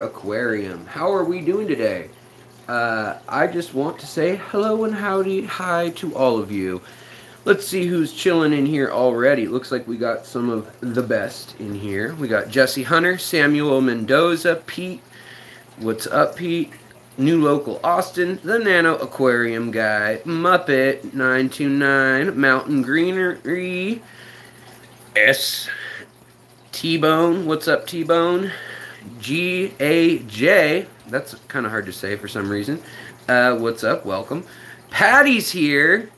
Aquarium. How are we doing today? Uh, I just want to say hello and howdy hi to all of you. Let's see who's chilling in here already. Looks like we got some of the best in here. We got Jesse Hunter, Samuel Mendoza, Pete. What's up, Pete? New local Austin, the Nano Aquarium guy, Muppet 929, Mountain Greenery, S. T Bone. What's up, T Bone? G A J. That's kind of hard to say for some reason. Uh, what's up? Welcome. Patty's here.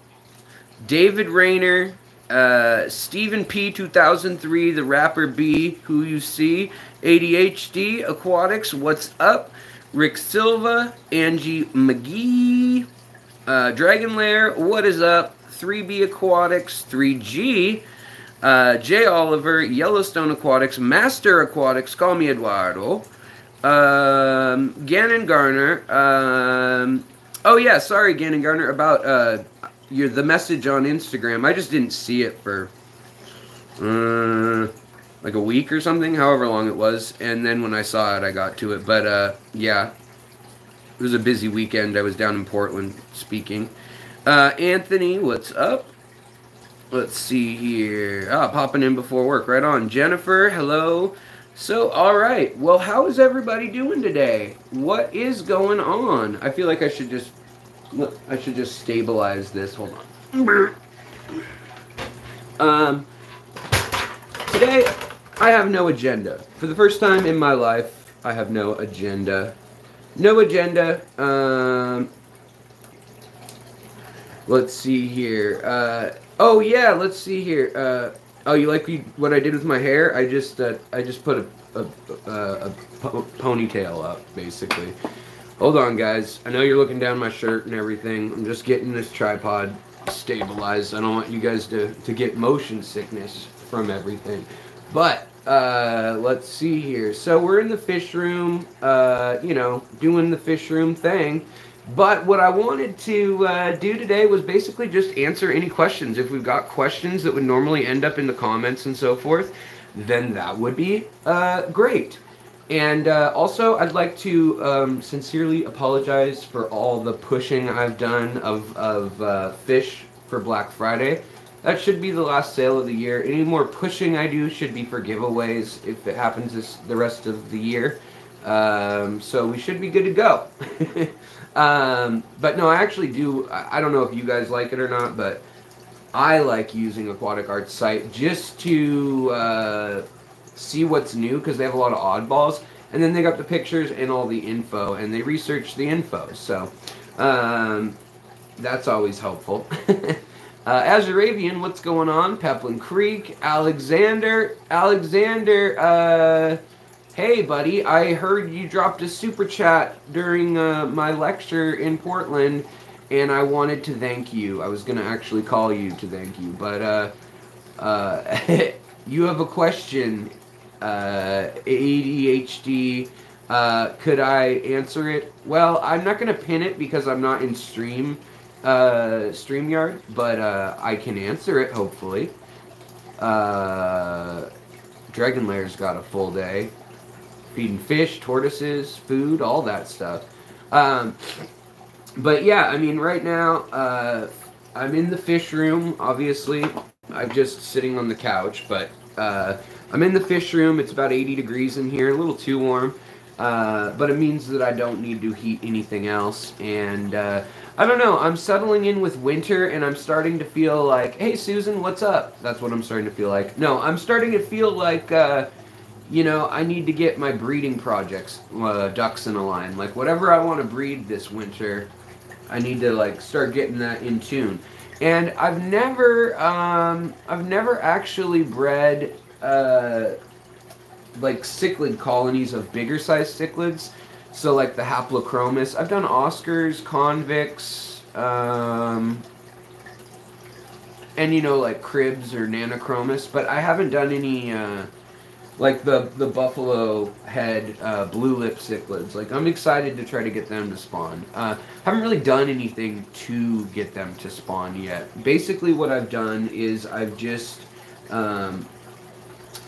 David Rayner. Uh, Stephen P. 2003, the rapper B, who you see. ADHD Aquatics. What's up? Rick Silva. Angie McGee. Uh, Dragon Lair. What is up? 3B Aquatics. 3G. Uh, Jay Oliver, Yellowstone Aquatics, Master Aquatics, call me Eduardo. Um, Gannon Garner. Um, oh yeah, sorry, Gannon Garner, about uh, your the message on Instagram. I just didn't see it for uh, like a week or something, however long it was. And then when I saw it, I got to it. But uh, yeah, it was a busy weekend. I was down in Portland speaking. Uh, Anthony, what's up? Let's see here. Ah, popping in before work. Right on. Jennifer, hello. So, all right. Well, how is everybody doing today? What is going on? I feel like I should just I should just stabilize this. Hold on. Um today I have no agenda. For the first time in my life, I have no agenda. No agenda. Um Let's see here. Uh Oh yeah, let's see here. Uh, oh, you like what I did with my hair? I just uh, I just put a, a, a, a ponytail up, basically. Hold on, guys. I know you're looking down my shirt and everything. I'm just getting this tripod stabilized. I don't want you guys to, to get motion sickness from everything. But, uh, let's see here. So we're in the fish room, uh, you know, doing the fish room thing. But what I wanted to uh, do today was basically just answer any questions. If we've got questions that would normally end up in the comments and so forth, then that would be uh, great. And uh, also, I'd like to um, sincerely apologize for all the pushing I've done of, of uh, fish for Black Friday. That should be the last sale of the year. Any more pushing I do should be for giveaways if it happens this, the rest of the year. Um, so we should be good to go. Um, but no, I actually do. I don't know if you guys like it or not, but I like using Aquatic Arts site just to uh, see what's new because they have a lot of oddballs. And then they got the pictures and all the info, and they research the info. So um, that's always helpful. uh, Azuravian, what's going on? Peplin Creek, Alexander, Alexander. Uh, Hey, buddy, I heard you dropped a super chat during uh, my lecture in Portland, and I wanted to thank you. I was going to actually call you to thank you, but uh, uh, you have a question, uh, ADHD. Uh, could I answer it? Well, I'm not going to pin it because I'm not in stream uh, StreamYard, but I can answer it, hopefully. Dragon Lair's got a full day feeding fish, tortoises, food, all that stuff. Um, but yeah, I mean, right now, uh, I'm in the fish room, obviously. I'm just sitting on the couch, but uh, I'm in the fish room. It's about 80 degrees in here, a little too warm. Uh, but it means that I don't need to heat anything else. And uh, I don't know, I'm settling in with winter and I'm starting to feel like, hey, Susan, what's up? That's what I'm starting to feel like. No, I'm starting to feel like uh, you know, I need to get my breeding projects uh, ducks in a line. Like whatever I want to breed this winter, I need to like start getting that in tune. And I've never, um, I've never actually bred uh, like cichlid colonies of bigger size cichlids. So like the Haplochromis. I've done Oscars, convicts, um, and you know like cribs or Nanochromis, but I haven't done any. Uh, like the the buffalo head uh, blue lip cichlids. Like I'm excited to try to get them to spawn. Uh, haven't really done anything to get them to spawn yet. Basically, what I've done is I've just um,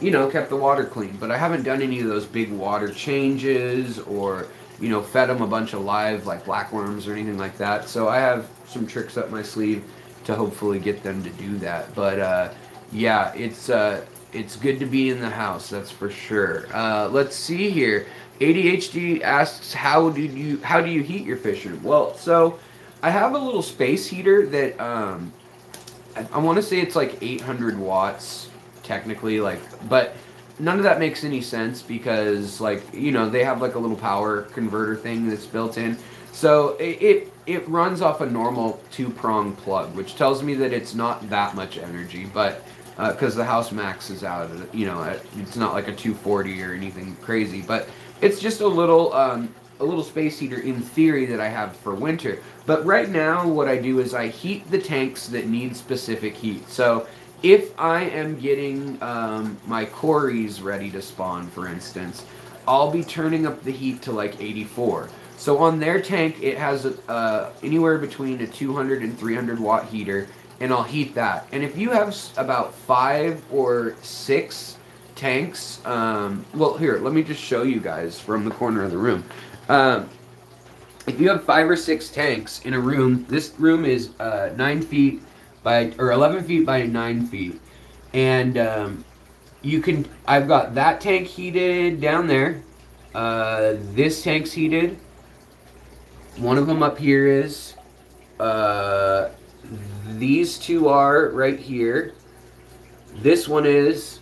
you know, kept the water clean. But I haven't done any of those big water changes or, you know, fed them a bunch of live like blackworms or anything like that. So I have some tricks up my sleeve to hopefully get them to do that. But uh, yeah, it's uh, it's good to be in the house, that's for sure. Uh, let's see here. ADHD asks, how do you how do you heat your fish room? Well, so I have a little space heater that um, I, I want to say it's like 800 watts technically, like, but none of that makes any sense because like you know they have like a little power converter thing that's built in. So it, it it runs off a normal two prong plug, which tells me that it's not that much energy, but because uh, the house maxes out, you know, it's not like a 240 or anything crazy, but it's just a little um, a little space heater in theory that I have for winter. But right now, what I do is I heat the tanks that need specific heat. So if I am getting um, my cories ready to spawn, for instance, I'll be turning up the heat to like 84. So on their tank, it has uh, anywhere between a 200 and 300 watt heater, and I'll heat that. And if you have about five or six tanks, um, well, here, let me just show you guys from the corner of the room. Um, if you have five or six tanks in a room, this room is uh, nine feet by or 11 feet by nine feet, and um, you can. I've got that tank heated down there. Uh, this tank's heated. One of them up here is. Uh, these two are right here. This one is,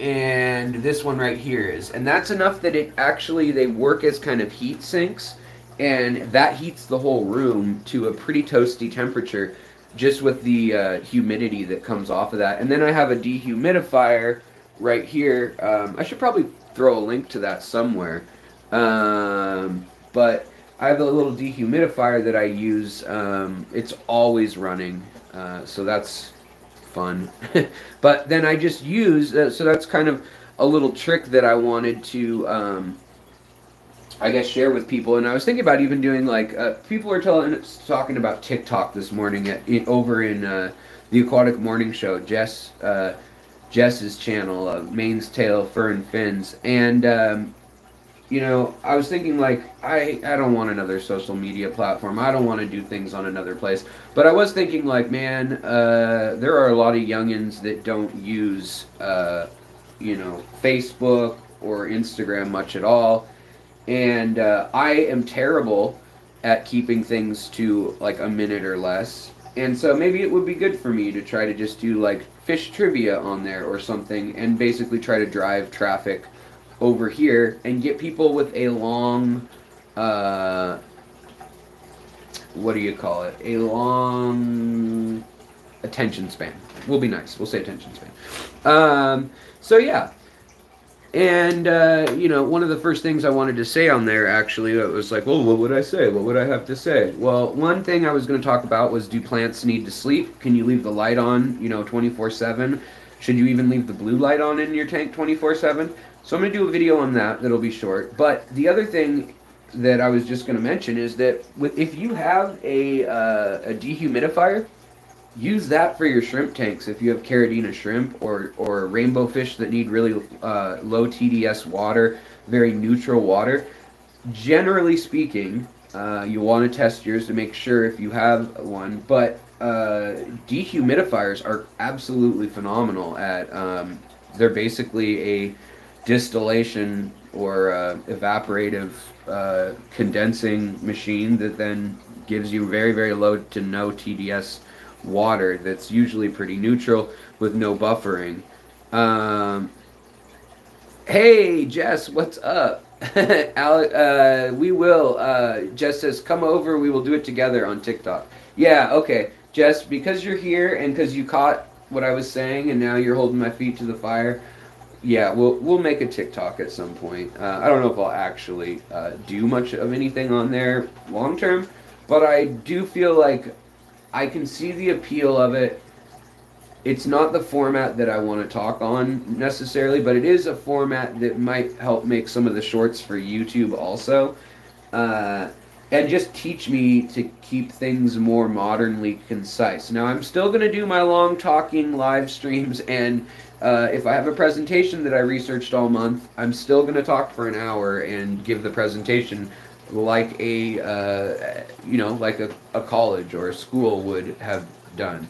and this one right here is, and that's enough that it actually they work as kind of heat sinks, and that heats the whole room to a pretty toasty temperature, just with the uh, humidity that comes off of that. And then I have a dehumidifier right here. Um, I should probably throw a link to that somewhere, um, but I have a little dehumidifier that I use. Um, it's always running, uh, so that's fun. but then I just use, uh, so that's kind of a little trick that I wanted to, um, I guess, share with people. And I was thinking about even doing like, uh, people were telling, talking about TikTok this morning at, in, over in uh, the Aquatic Morning Show, Jess, uh, Jess's channel, uh, Main's Tail, Fur and Fins. And, um, you know, I was thinking like I I don't want another social media platform. I don't want to do things on another place. But I was thinking like, man, uh, there are a lot of youngins that don't use uh, you know Facebook or Instagram much at all, and uh, I am terrible at keeping things to like a minute or less. And so maybe it would be good for me to try to just do like fish trivia on there or something, and basically try to drive traffic over here and get people with a long, uh, what do you call it? A long attention span. We'll be nice. We'll say attention span. Um, so yeah. And, uh, you know, one of the first things I wanted to say on there, actually, it was like, well, what would I say? What would I have to say? Well, one thing I was going to talk about was do plants need to sleep? Can you leave the light on, you know, 24-7? Should you even leave the blue light on in your tank 24-7? So I'm going to do a video on that that'll be short. But the other thing that I was just going to mention is that with, if you have a, uh, a dehumidifier, use that for your shrimp tanks if you have caridina shrimp or, or rainbow fish that need really uh, low TDS water, very neutral water. Generally speaking, uh, you want to test yours to make sure if you have one, but uh, dehumidifiers are absolutely phenomenal at, um, they're basically a distillation or uh, evaporative uh, condensing machine that then gives you very, very low to no TDS water that's usually pretty neutral with no buffering. Um, hey, Jess, what's up? Uh, we will. Uh, Jess says, come over. We will do it together on TikTok. Yeah, okay. Jess, because you're here and because you caught what I was saying and now you're holding my feet to the fire, yeah, we'll we'll make a TikTok at some point. Uh, I don't know if I'll actually uh, do much of anything on there long term, but I do feel like I can see the appeal of it. It's not the format that I want to talk on necessarily, but it is a format that might help make some of the shorts for YouTube also. Uh, and just teach me to keep things more modernly concise. Now, I'm still going to do my long talking live streams, and uh, if I have a presentation that I researched all month, I'm still going to talk for an hour and give the presentation like a, uh, you know, like a, a college or a school would have done.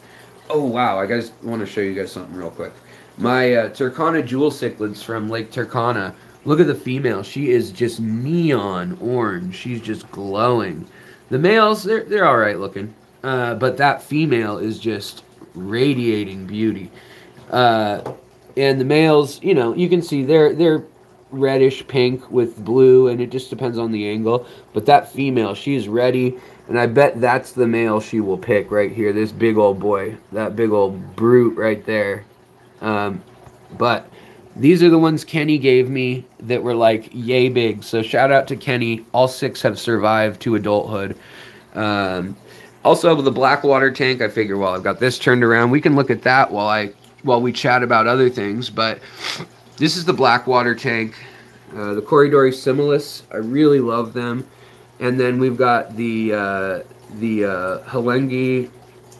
Oh, wow, I guys want to show you guys something real quick. My uh, Turkana jewel cichlids from Lake Turkana Look at the female. She is just neon orange. She's just glowing. The males, they're, they're all right looking. Uh, but that female is just radiating beauty. Uh, and the males, you know, you can see they're they're reddish pink with blue, and it just depends on the angle. But that female, she's ready, and I bet that's the male she will pick right here. This big old boy, that big old brute right there. Um, but these are the ones Kenny gave me that were like yay big. So shout out to Kenny. All six have survived to adulthood. Um, also, the Blackwater tank, I figure, well, I've got this turned around. We can look at that while I while we chat about other things. But this is the Blackwater tank, uh, the Corydoras similis. I really love them. And then we've got the uh, the uh, Halengi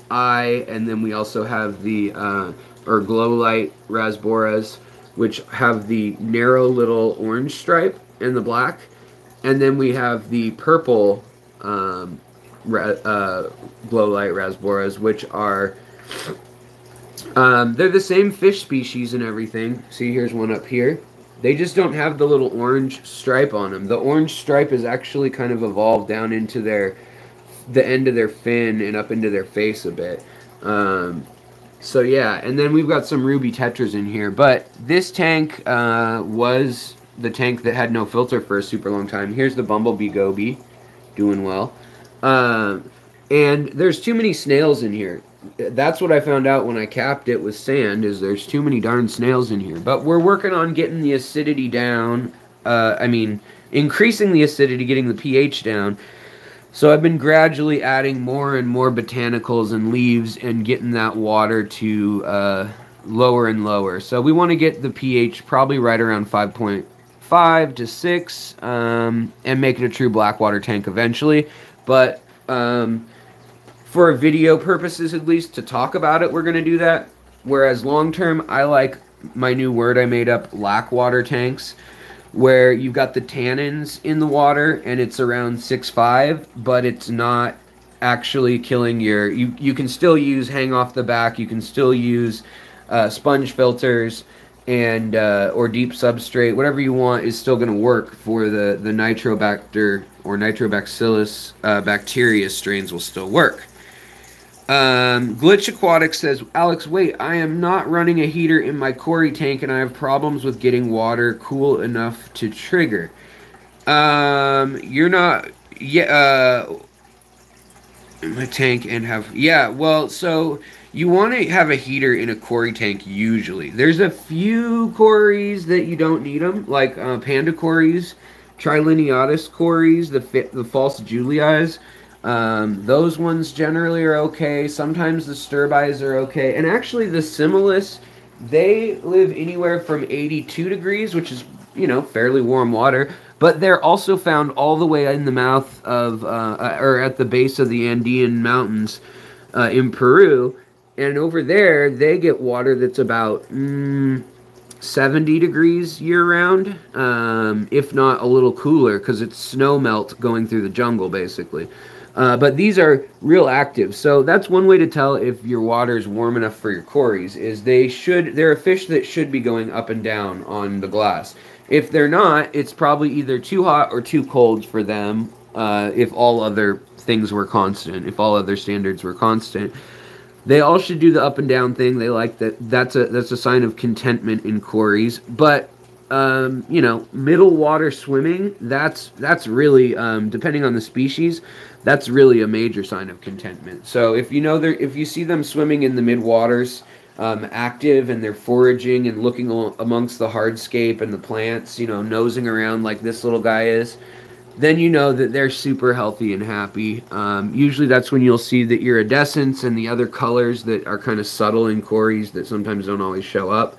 eye, and then we also have the uh, or glow light rasboras which have the narrow little orange stripe and the black. And then we have the purple um, uh, glow light rasboras, which are um, they're the same fish species and everything. See, here's one up here. They just don't have the little orange stripe on them. The orange stripe is actually kind of evolved down into their the end of their fin and up into their face a bit. Um, so yeah, and then we've got some ruby tetras in here. But this tank uh, was the tank that had no filter for a super long time. Here's the bumblebee goby, doing well. Uh, and there's too many snails in here. That's what I found out when I capped it with sand. Is there's too many darn snails in here. But we're working on getting the acidity down. Uh, I mean, increasing the acidity, getting the pH down. So I've been gradually adding more and more botanicals and leaves and getting that water to uh, lower and lower. So we want to get the pH probably right around 5.5 to 6 um, and make it a true blackwater tank eventually. But um, for video purposes, at least, to talk about it, we're going to do that. Whereas long term, I like my new word I made up, lack water tanks where you've got the tannins in the water and it's around six five, but it's not actually killing your. You you can still use hang off the back. You can still use uh, sponge filters and uh, or deep substrate, whatever you want is still going to work for the the nitrobacter or nitrobacillus uh, bacteria strains will still work. Um, Glitch Aquatic says, Alex, wait, I am not running a heater in my Cory tank and I have problems with getting water cool enough to trigger. Um, you're not, yeah, uh, my tank and have, yeah, well, so you want to have a heater in a Cory tank usually. There's a few Corys that you don't need them, like uh, Panda Corys, Trilineatus Corys, the, the false Julias. Um, those ones generally are okay. Sometimes the sturbies are okay. And actually, the similis, they live anywhere from 82 degrees, which is, you know, fairly warm water. But they're also found all the way in the mouth of, uh, uh or at the base of the Andean Mountains uh, in Peru. And over there, they get water that's about mm, 70 degrees year round, um, if not a little cooler, because it's snow melt going through the jungle, basically. Uh, but these are real active. So that's one way to tell if your water is warm enough for your cories is they should they're a fish that should be going up and down on the glass. If they're not, it's probably either too hot or too cold for them uh, if all other things were constant, if all other standards were constant. They all should do the up and down thing. They like that. That's a that's a sign of contentment in cories. But um, you know, middle water swimming, that's that's really um, depending on the species, that's really a major sign of contentment. So if you know they if you see them swimming in the mid waters, um, active and they're foraging and looking amongst the hardscape and the plants, you know, nosing around like this little guy is, then you know that they're super healthy and happy. Um, usually that's when you'll see the iridescence and the other colors that are kind of subtle in cories that sometimes don't always show up.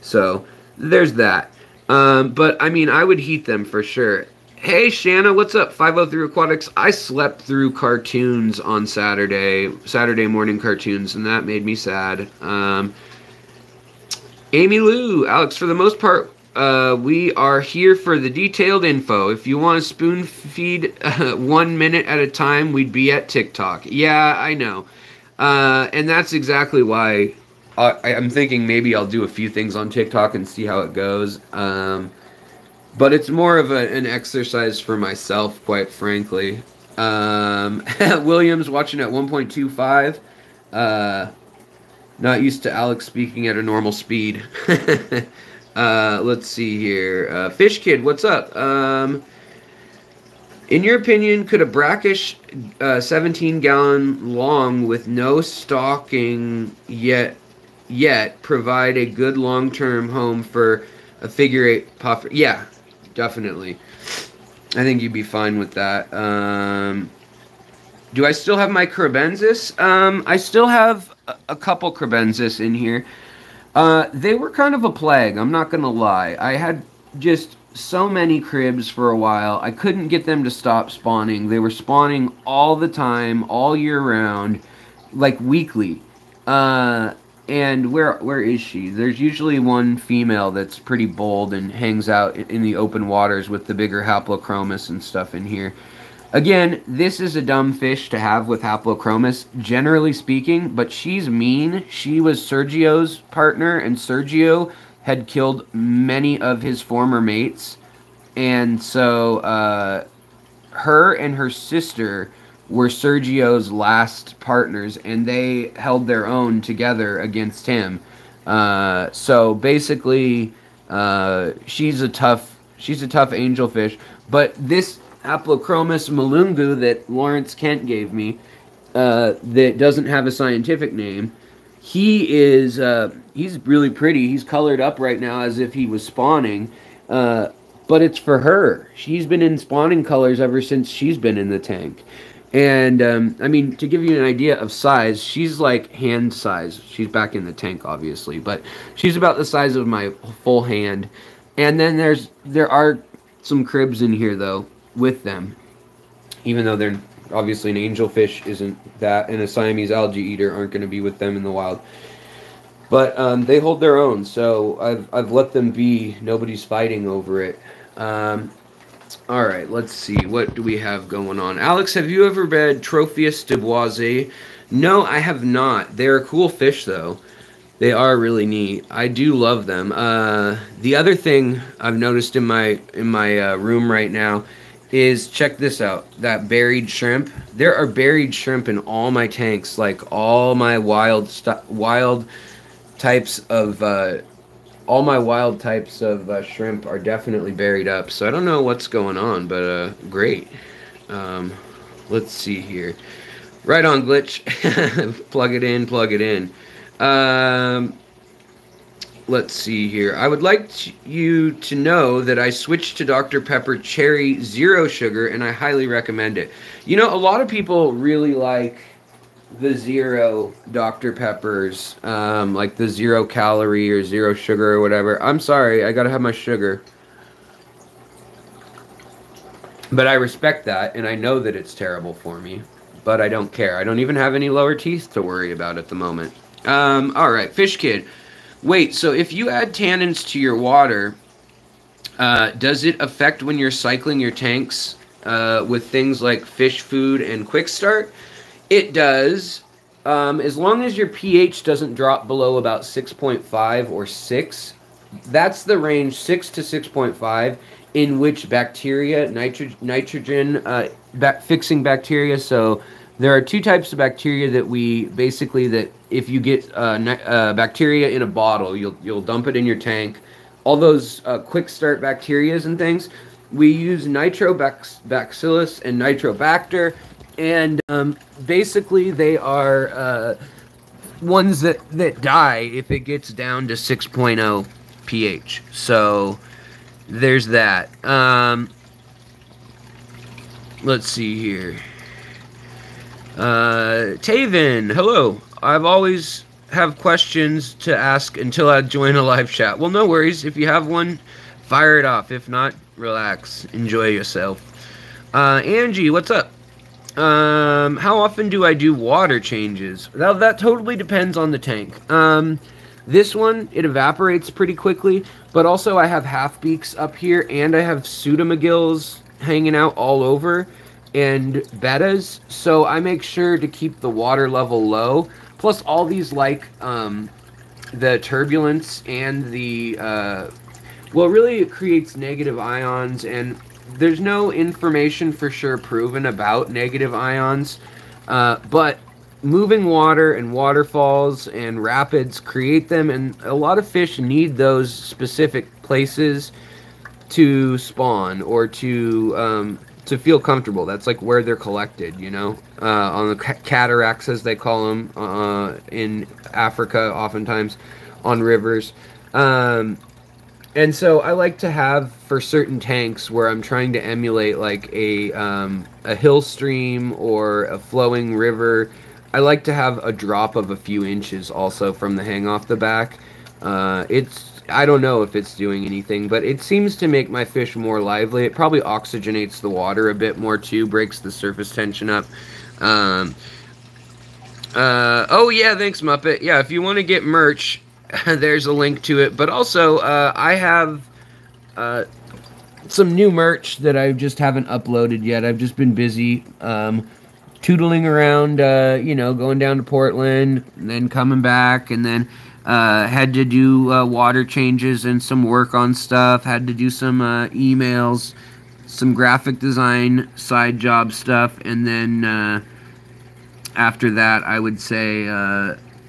So there's that. Um, but I mean, I would heat them for sure. Hey Shanna, what's up? 503 Aquatics. I slept through cartoons on Saturday, Saturday morning cartoons, and that made me sad. Um, Amy Lou, Alex, for the most part, uh, we are here for the detailed info. If you want to spoon feed uh, one minute at a time, we'd be at TikTok. Yeah, I know. Uh, and that's exactly why I, am thinking maybe I'll do a few things on TikTok and see how it goes. Um, but it's more of a, an exercise for myself, quite frankly. Um, Williams watching at 1.25. Uh, not used to Alex speaking at a normal speed. uh, let's see here. Uh, Fish Kid, what's up? Um, in your opinion, could a brackish uh, 17 gallon long with no stocking yet yet provide a good long term home for a figure eight puffer? Yeah, definitely. I think you'd be fine with that. Um, do I still have my Kribensis? Um, I still have a, a couple Kribensis in here. Uh, they were kind of a plague, I'm not going to lie. I had just so many cribs for a while. I couldn't get them to stop spawning. They were spawning all the time, all year round, like weekly. Uh, and where where is she? There's usually one female that's pretty bold and hangs out in the open waters with the bigger haplochromis and stuff in here. Again, this is a dumb fish to have with haplochromis, generally speaking, but she's mean. She was Sergio's partner, and Sergio had killed many of his former mates. And so uh, her and her sister were Sergio's last partners, and they held their own together against him. Uh, so basically, uh, she's a tough she's a tough angelfish. But this Haplochromis malungu that Lawrence Kent gave me, uh, that doesn't have a scientific name, he is uh, he's really pretty. He's colored up right now as if he was spawning. Uh, but it's for her. She's been in spawning colors ever since she's been in the tank. And um, I mean, to give you an idea of size, she's like hand size. She's back in the tank, obviously, but she's about the size of my full hand. And then there's there are some cribs in here though with them, even though they're obviously an angelfish isn't that, and a Siamese algae eater aren't going to be with them in the wild. But um, they hold their own, so I've I've let them be. Nobody's fighting over it. Um, all right, let's see. What do we have going on? Alex, have you ever read Tropheus dubois? No, I have not. They're a cool fish, though. They are really neat. I do love them. Uh, the other thing I've noticed in my in my uh, room right now is check this out. That buried shrimp. There are buried shrimp in all my tanks, like all my wild wild types of uh, all my wild types of uh, shrimp are definitely buried up. So I don't know what's going on, but uh, great. Um, let's see here. Right on, glitch. plug it in, plug it in. Um, let's see here. I would like you to know that I switched to Dr. Pepper Cherry Zero Sugar, and I highly recommend it. You know, a lot of people really like the zero Dr. Peppers, um, like the zero calorie or zero sugar or whatever. I'm sorry, I gotta have my sugar. But I respect that, and I know that it's terrible for me. But I don't care. I don't even have any lower teeth to worry about at the moment. Um, alright, Fish Kid. Wait, so if you add tannins to your water, uh, does it affect when you're cycling your tanks uh, with things like fish food and quick start? It does. Um, as long as your pH doesn't drop below about 6.5 or 6, that's the range 6 to 6.5 in which bacteria, nitro- nitrogen uh, ba- fixing bacteria. So there are two types of bacteria that we basically that if you get uh, ni- uh, bacteria in a bottle, you'll you'll dump it in your tank. All those uh, quick start bacterias and things. We use nitrobacillus and nitrobacter and um, basically they are uh, ones that that die if it gets down to 6.0 pH. So there's that. Um, let's see here. Uh, Taven, hello. I've always have questions to ask until I join a live chat. Well, no worries. If you have one, fire it off. If not, relax. Enjoy yourself. Uh, Angie, what's up? Um, how often do I do water changes? Now, that totally depends on the tank. Um, this one, it evaporates pretty quickly, but also I have half beaks up here and I have pseudomugils hanging out all over and bettas, so I make sure to keep the water level low. Plus, all these like um, the turbulence and the uh, well, really it creates negative ions, and there's no information for sure proven about negative ions, uh, but moving water and waterfalls and rapids create them, and a lot of fish need those specific places to spawn or to um, to feel comfortable. That's like where they're collected, you know, uh, on the cataracts as they call them uh, in Africa, oftentimes on rivers. Um, and so I like to have for certain tanks where I'm trying to emulate like a um, a hill stream or a flowing river. I like to have a drop of a few inches also from the hang off the back. Uh, it's I don't know if it's doing anything, but it seems to make my fish more lively. It probably oxygenates the water a bit more too, breaks the surface tension up. Um, uh, oh yeah, thanks Muppet. Yeah, if you want to get merch, there's a link to it. But also, uh, I have uh, some new merch that I just haven't uploaded yet. I've just been busy um, tootling around, uh, you know, going down to Portland, and then coming back, and then uh, had to do uh, water changes and some work on stuff. Had to do some uh, emails, some graphic design side job stuff, and then after that, I would say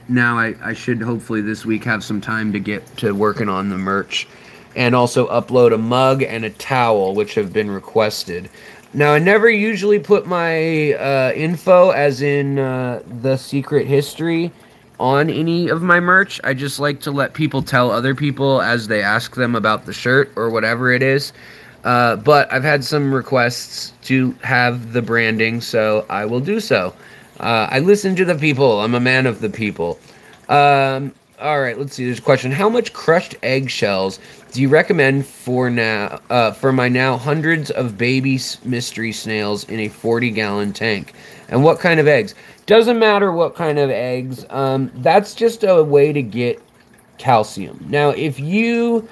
now I, I should hopefully this week have some time to get to working on the merch, and also upload a mug and a towel, which have been requested. Now, I never usually put my uh, info, as in the secret history on any of my merch. I just like to let people tell other people as they ask them about the shirt or whatever it is. Uh, but I've had some requests to have the branding, so I will do so. Uh, I listen to the people. I'm a man of the people. Um, all right, let's see. There's a question. How much crushed eggshells do you recommend for now uh, for my now hundreds of baby mystery snails in a 40 gallon tank? And what kind of eggs? Doesn't matter what kind of eggs. Um, that's just a way to get calcium. Now, if you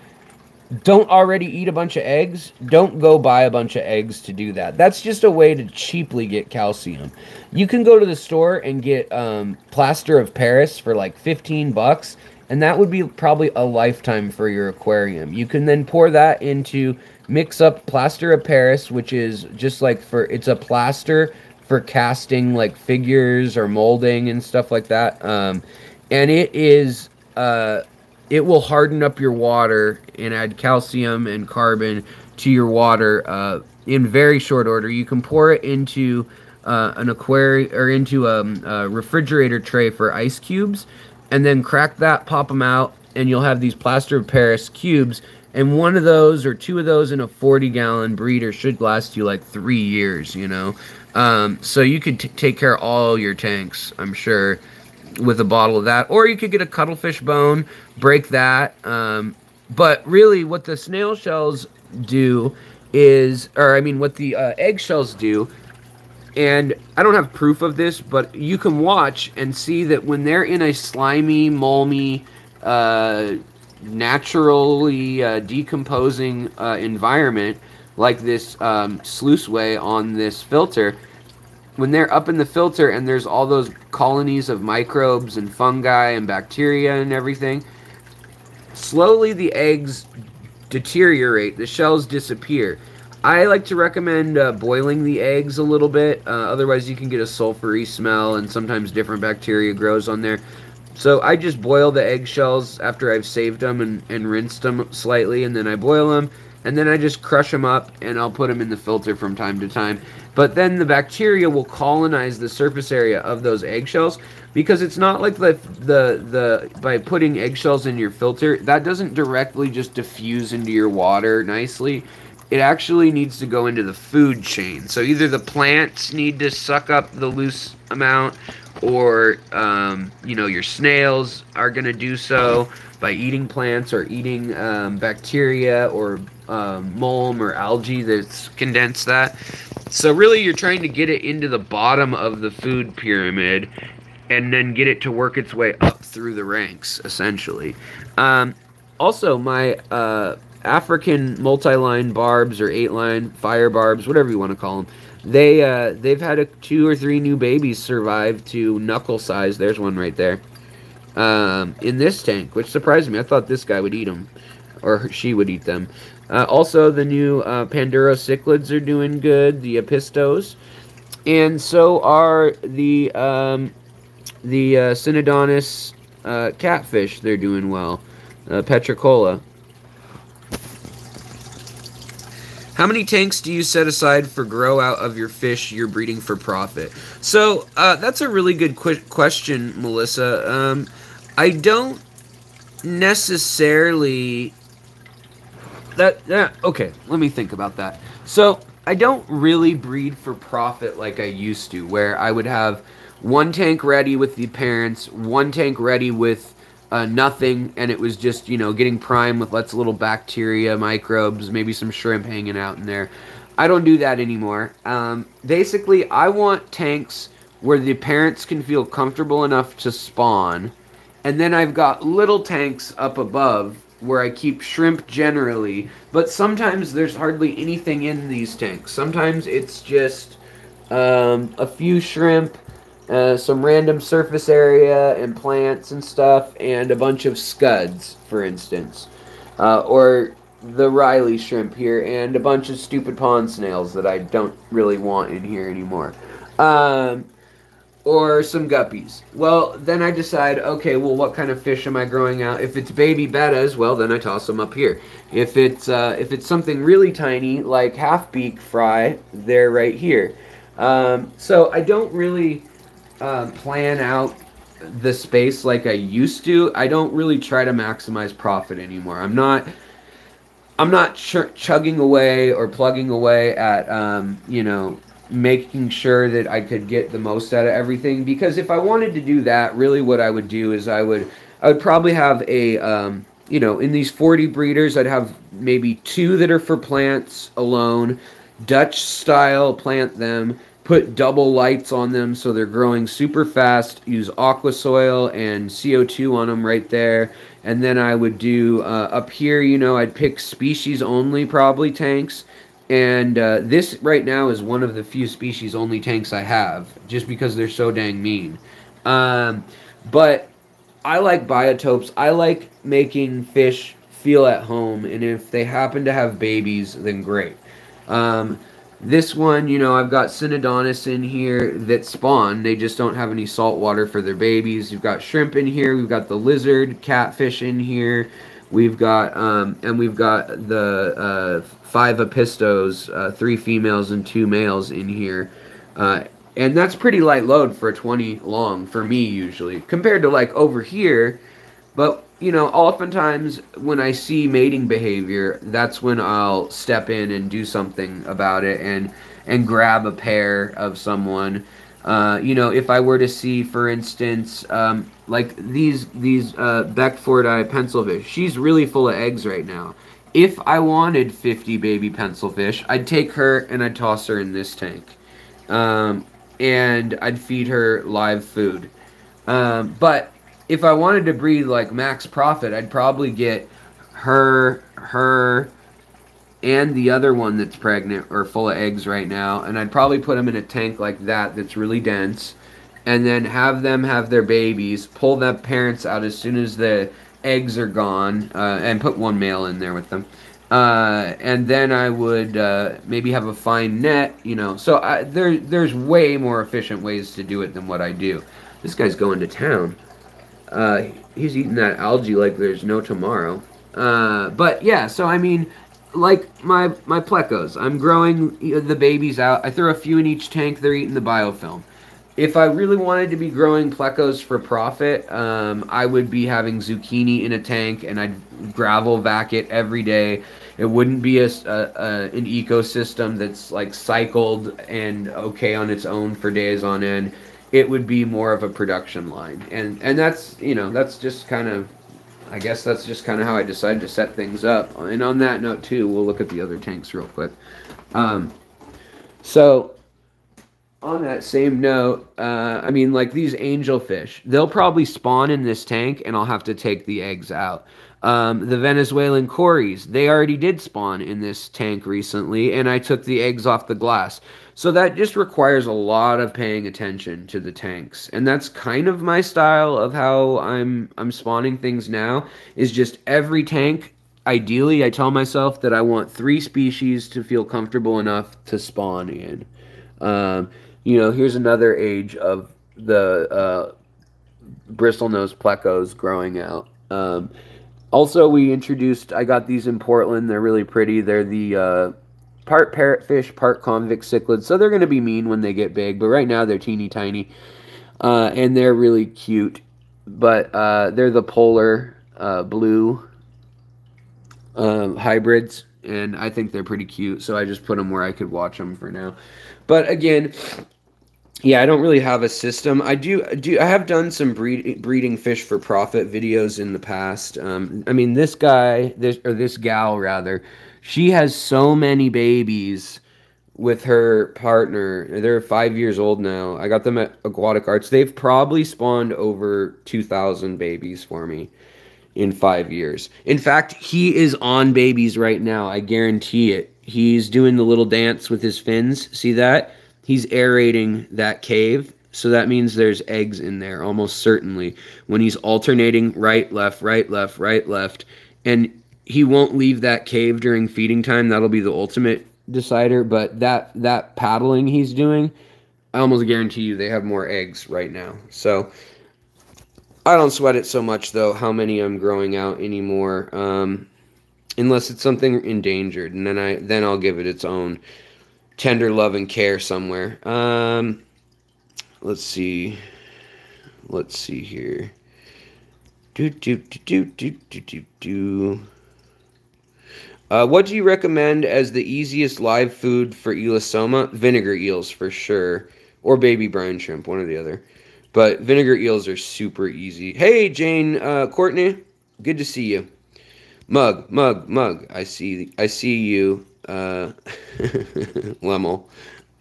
don't already eat a bunch of eggs, don't go buy a bunch of eggs to do that. That's just a way to cheaply get calcium. You can go to the store and get um, plaster of Paris for like 15 bucks, and that would be probably a lifetime for your aquarium. You can then pour that into mix up plaster of Paris, which is just like for it's a plaster for casting like figures or molding and stuff like that. Um, and it is uh, it will harden up your water and add calcium and carbon to your water uh, in very short order. You can pour it into uh, an aquarium or into a, a refrigerator tray for ice cubes, and then crack that, pop them out, and you'll have these plaster of Paris cubes. And one of those or two of those in a 40 gallon breeder should last you like three years, you know. Um, so you could take care of all your tanks, I'm sure, with a bottle of that. Or you could get a cuttlefish bone, break that. Um, but really, what the snail shells do is, or I mean, what the uh, eggshells do, and I don't have proof of this, but you can watch and see that when they're in a slimy, mulmy, uh, naturally uh, decomposing uh, environment, like this um, sluiceway on this filter, when they're up in the filter and there's all those colonies of microbes and fungi and bacteria and everything, slowly the eggs deteriorate, the shells disappear. I like to recommend uh, boiling the eggs a little bit, uh, otherwise, you can get a sulfury smell and sometimes different bacteria grows on there. So I just boil the eggshells after I've saved them and, and rinsed them slightly, and then I boil them and then I just crush them up and I'll put them in the filter from time to time. But then the bacteria will colonize the surface area of those eggshells because it's not like the the the by putting eggshells in your filter that doesn't directly just diffuse into your water nicely. It actually needs to go into the food chain. So either the plants need to suck up the loose amount, or um, you know your snails are going to do so by eating plants or eating um, bacteria or um, mulm or algae that's condensed that. So really, you're trying to get it into the bottom of the food pyramid, and then get it to work its way up through the ranks, essentially. Um, also, my uh, African multi-line barbs or eight-line fire barbs, whatever you want to call them, they uh, they've had a, two or three new babies survive to knuckle size. There's one right there. Um, in this tank, which surprised me. I thought this guy would eat them, or she would eat them. Uh, also, the new uh, Panduro cichlids are doing good. The Apistos, and so are the um, the uh, uh, catfish. They're doing well. Uh, Petricola. How many tanks do you set aside for grow out of your fish you're breeding for profit? So uh, that's a really good qu- question, Melissa. Um, I don't necessarily. That, that okay. Let me think about that. So I don't really breed for profit like I used to, where I would have one tank ready with the parents, one tank ready with uh, nothing, and it was just you know getting prime with lots of little bacteria, microbes, maybe some shrimp hanging out in there. I don't do that anymore. Um, basically, I want tanks where the parents can feel comfortable enough to spawn, and then I've got little tanks up above where I keep shrimp generally, but sometimes there's hardly anything in these tanks. Sometimes it's just um, a few shrimp uh, some random surface area and plants and stuff, and a bunch of scuds, for instance. Uh, or the Rili shrimp here, and a bunch of stupid pond snails that I don't really want in here anymore. Um, or some guppies. Well, then I decide, okay, well, what kind of fish am I growing out? If it's baby bettas, well, then I toss them up here. If it's uh, if it's something really tiny like half beak fry, they're right here. Um, so I don't really uh, plan out the space like I used to. I don't really try to maximize profit anymore. I'm not. I'm not ch- chugging away or plugging away at um, you know making sure that I could get the most out of everything because if I wanted to do that, really what I would do is I would I would probably have a um, you know in these 40 breeders I'd have maybe two that are for plants alone, Dutch style plant them, put double lights on them so they're growing super fast. Use aqua soil and CO2 on them right there. And then I would do uh, up here, you know, I'd pick species only probably tanks. And uh, this right now is one of the few species only tanks I have, just because they're so dang mean. Um, but I like biotopes. I like making fish feel at home, and if they happen to have babies, then great. Um, this one, you know, I've got Synodontis in here that spawn. They just don't have any salt water for their babies. We've got shrimp in here. We've got the lizard, catfish in here. We've got, um, and we've got the uh, five Apistos, uh, three females and two males in here. Uh, and that's pretty light load for a 20 long for me usually, compared to like over here. But you know, oftentimes when I see mating behavior, that's when I'll step in and do something about it and and grab a pair of someone. Uh, you know, if I were to see, for instance, um, like these these uh, Beckfordi pencilfish, she's really full of eggs right now. If I wanted 50 baby pencilfish, I'd take her and I'd toss her in this tank, um, and I'd feed her live food. Um, but if I wanted to breed like max profit, I'd probably get her, her, and the other one that's pregnant or full of eggs right now, and I'd probably put them in a tank like that that's really dense, and then have them have their babies, pull the parents out as soon as the eggs are gone, uh, and put one male in there with them. Uh, and then I would uh, maybe have a fine net, you know. So I, there, there's way more efficient ways to do it than what I do. This guy's going to town. Uh, he's eating that algae like there's no tomorrow. Uh, but yeah, so I mean, like my my plecos, I'm growing the babies out. I throw a few in each tank. They're eating the biofilm. If I really wanted to be growing plecos for profit, um, I would be having zucchini in a tank and I'd gravel vac it every day. It wouldn't be a, a, a, an ecosystem that's like cycled and okay on its own for days on end it would be more of a production line and and that's you know that's just kind of I guess that's just kind of how I decided to set things up. And on that note, too, we'll look at the other tanks real quick. Um, so, on that same note, uh, I mean, like these angelfish, they'll probably spawn in this tank, and I'll have to take the eggs out. Um, the Venezuelan cories, they already did spawn in this tank recently, and I took the eggs off the glass. So that just requires a lot of paying attention to the tanks. And that's kind of my style of how I'm I'm spawning things now is just every tank ideally I tell myself that I want 3 species to feel comfortable enough to spawn in. Um, you know, here's another age of the uh, bristlenose plecos growing out. Um, also, we introduced, I got these in Portland. They're really pretty. They're the uh, part parrotfish, part convict cichlids. So they're going to be mean when they get big, but right now they're teeny tiny. Uh, and they're really cute. But uh, they're the polar uh, blue um, hybrids, and I think they're pretty cute. So I just put them where I could watch them for now. But again, yeah, I don't really have a system. I do do I have done some breed, breeding fish for profit videos in the past. Um, I mean, this guy, this or this gal rather, she has so many babies with her partner. They're five years old now. I got them at Aquatic Arts. They've probably spawned over two thousand babies for me in five years. In fact, he is on babies right now. I guarantee it. He's doing the little dance with his fins. See that? He's aerating that cave. So that means there's eggs in there, almost certainly. When he's alternating right, left, right, left, right, left. And he won't leave that cave during feeding time. That'll be the ultimate decider. But that that paddling he's doing, I almost guarantee you they have more eggs right now. So I don't sweat it so much though how many I'm growing out anymore, um, unless it's something endangered, and then I then I'll give it its own tender love and care somewhere. Um, let's see, let's see here. Do do do do do do do. Uh, what do you recommend as the easiest live food for Elassoma? Vinegar eels for sure, or baby brine shrimp, one or the other. But vinegar eels are super easy. Hey, Jane uh, Courtney, good to see you. Mug, mug, mug. I see, I see you, uh, Lemel.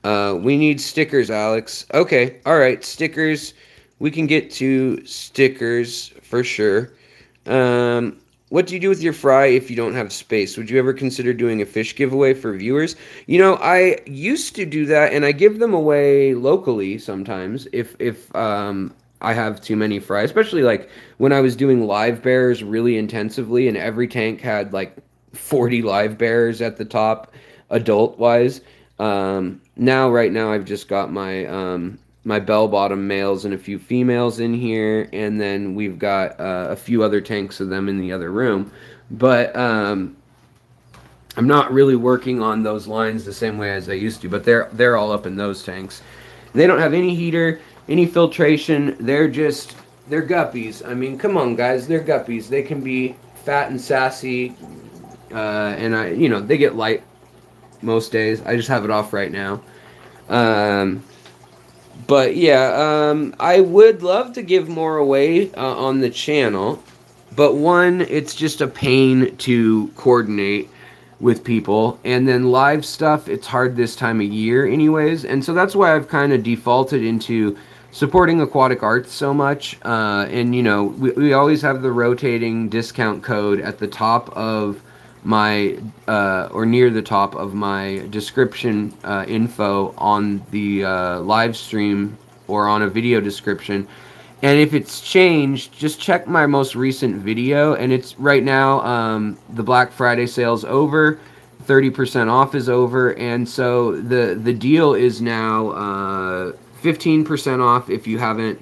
Uh, we need stickers, Alex. Okay, all right, stickers. We can get to stickers for sure. Um, what do you do with your fry if you don't have space? Would you ever consider doing a fish giveaway for viewers? You know, I used to do that, and I give them away locally sometimes if if um, I have too many fry. Especially like when I was doing live bears really intensively, and every tank had like 40 live bears at the top, adult wise. Um, now, right now, I've just got my um, my bell bottom males and a few females in here, and then we've got uh, a few other tanks of them in the other room. But um, I'm not really working on those lines the same way as I used to. But they're they're all up in those tanks. They don't have any heater, any filtration. They're just they're guppies. I mean, come on, guys, they're guppies. They can be fat and sassy, uh, and I you know they get light most days. I just have it off right now. Um, but yeah, um, I would love to give more away uh, on the channel, but one, it's just a pain to coordinate with people, and then live stuff, it's hard this time of year, anyways, and so that's why I've kind of defaulted into supporting aquatic arts so much. Uh, and you know, we, we always have the rotating discount code at the top of my uh, or near the top of my description uh, info on the uh, live stream or on a video description. And if it's changed, just check my most recent video. And it's right now, um, the Black Friday sale's over. 30% off is over. And so the, the deal is now 15% uh, off if you haven't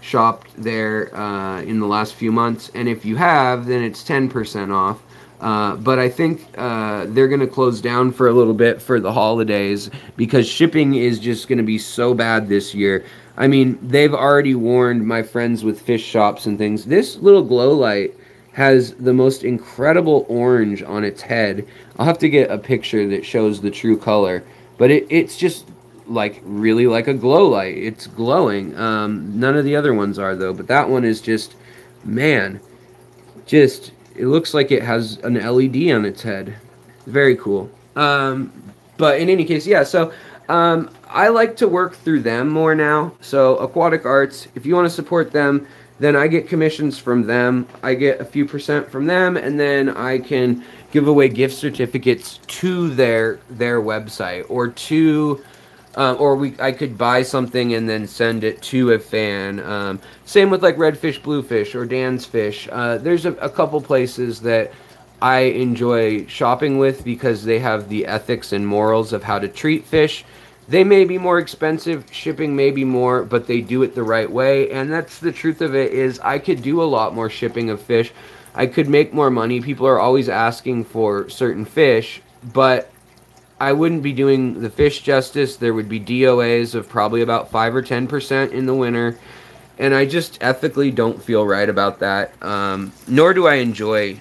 shopped there uh, in the last few months. And if you have, then it's 10% off. Uh, but I think uh, they're going to close down for a little bit for the holidays because shipping is just going to be so bad this year. I mean, they've already warned my friends with fish shops and things. This little glow light has the most incredible orange on its head. I'll have to get a picture that shows the true color, but it, it's just like really like a glow light. It's glowing. Um, none of the other ones are though, but that one is just, man just it looks like it has an LED on its head. Very cool. Um, but in any case, yeah. So um, I like to work through them more now. So Aquatic Arts, if you want to support them, then I get commissions from them. I get a few percent from them, and then I can give away gift certificates to their their website or to uh, or we I could buy something and then send it to a fan. Um, same with like Redfish Bluefish or Dan's Fish. Uh, there's a, a, couple places that I enjoy shopping with because they have the ethics and morals of how to treat fish. They may be more expensive, shipping may be more, but they do it the right way. And that's the truth of it is I could do a lot more shipping of fish. I could make more money. People are always asking for certain fish, but I wouldn't be doing the fish justice. There would be DOAs of probably about 5 or 10% in the winter. And I just ethically don't feel right about that. Um, nor do I enjoy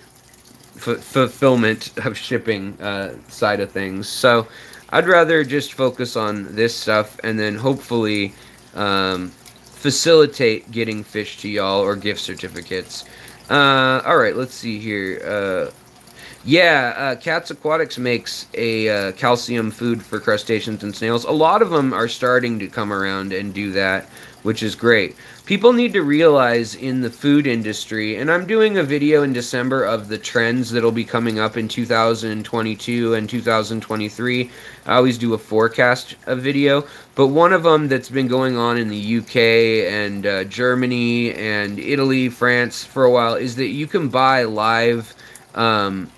f- fulfillment of shipping uh, side of things. So I'd rather just focus on this stuff and then hopefully um, facilitate getting fish to y'all or gift certificates. Uh, all right, let's see here. Uh, yeah, uh, Cats Aquatics makes a uh, calcium food for crustaceans and snails. A lot of them are starting to come around and do that, which is great. People need to realize in the food industry, and I'm doing a video in December of the trends that'll be coming up in 2022 and 2023. I always do a forecast a video, but one of them that's been going on in the UK and uh, Germany and Italy, France for a while is that you can buy live. Um,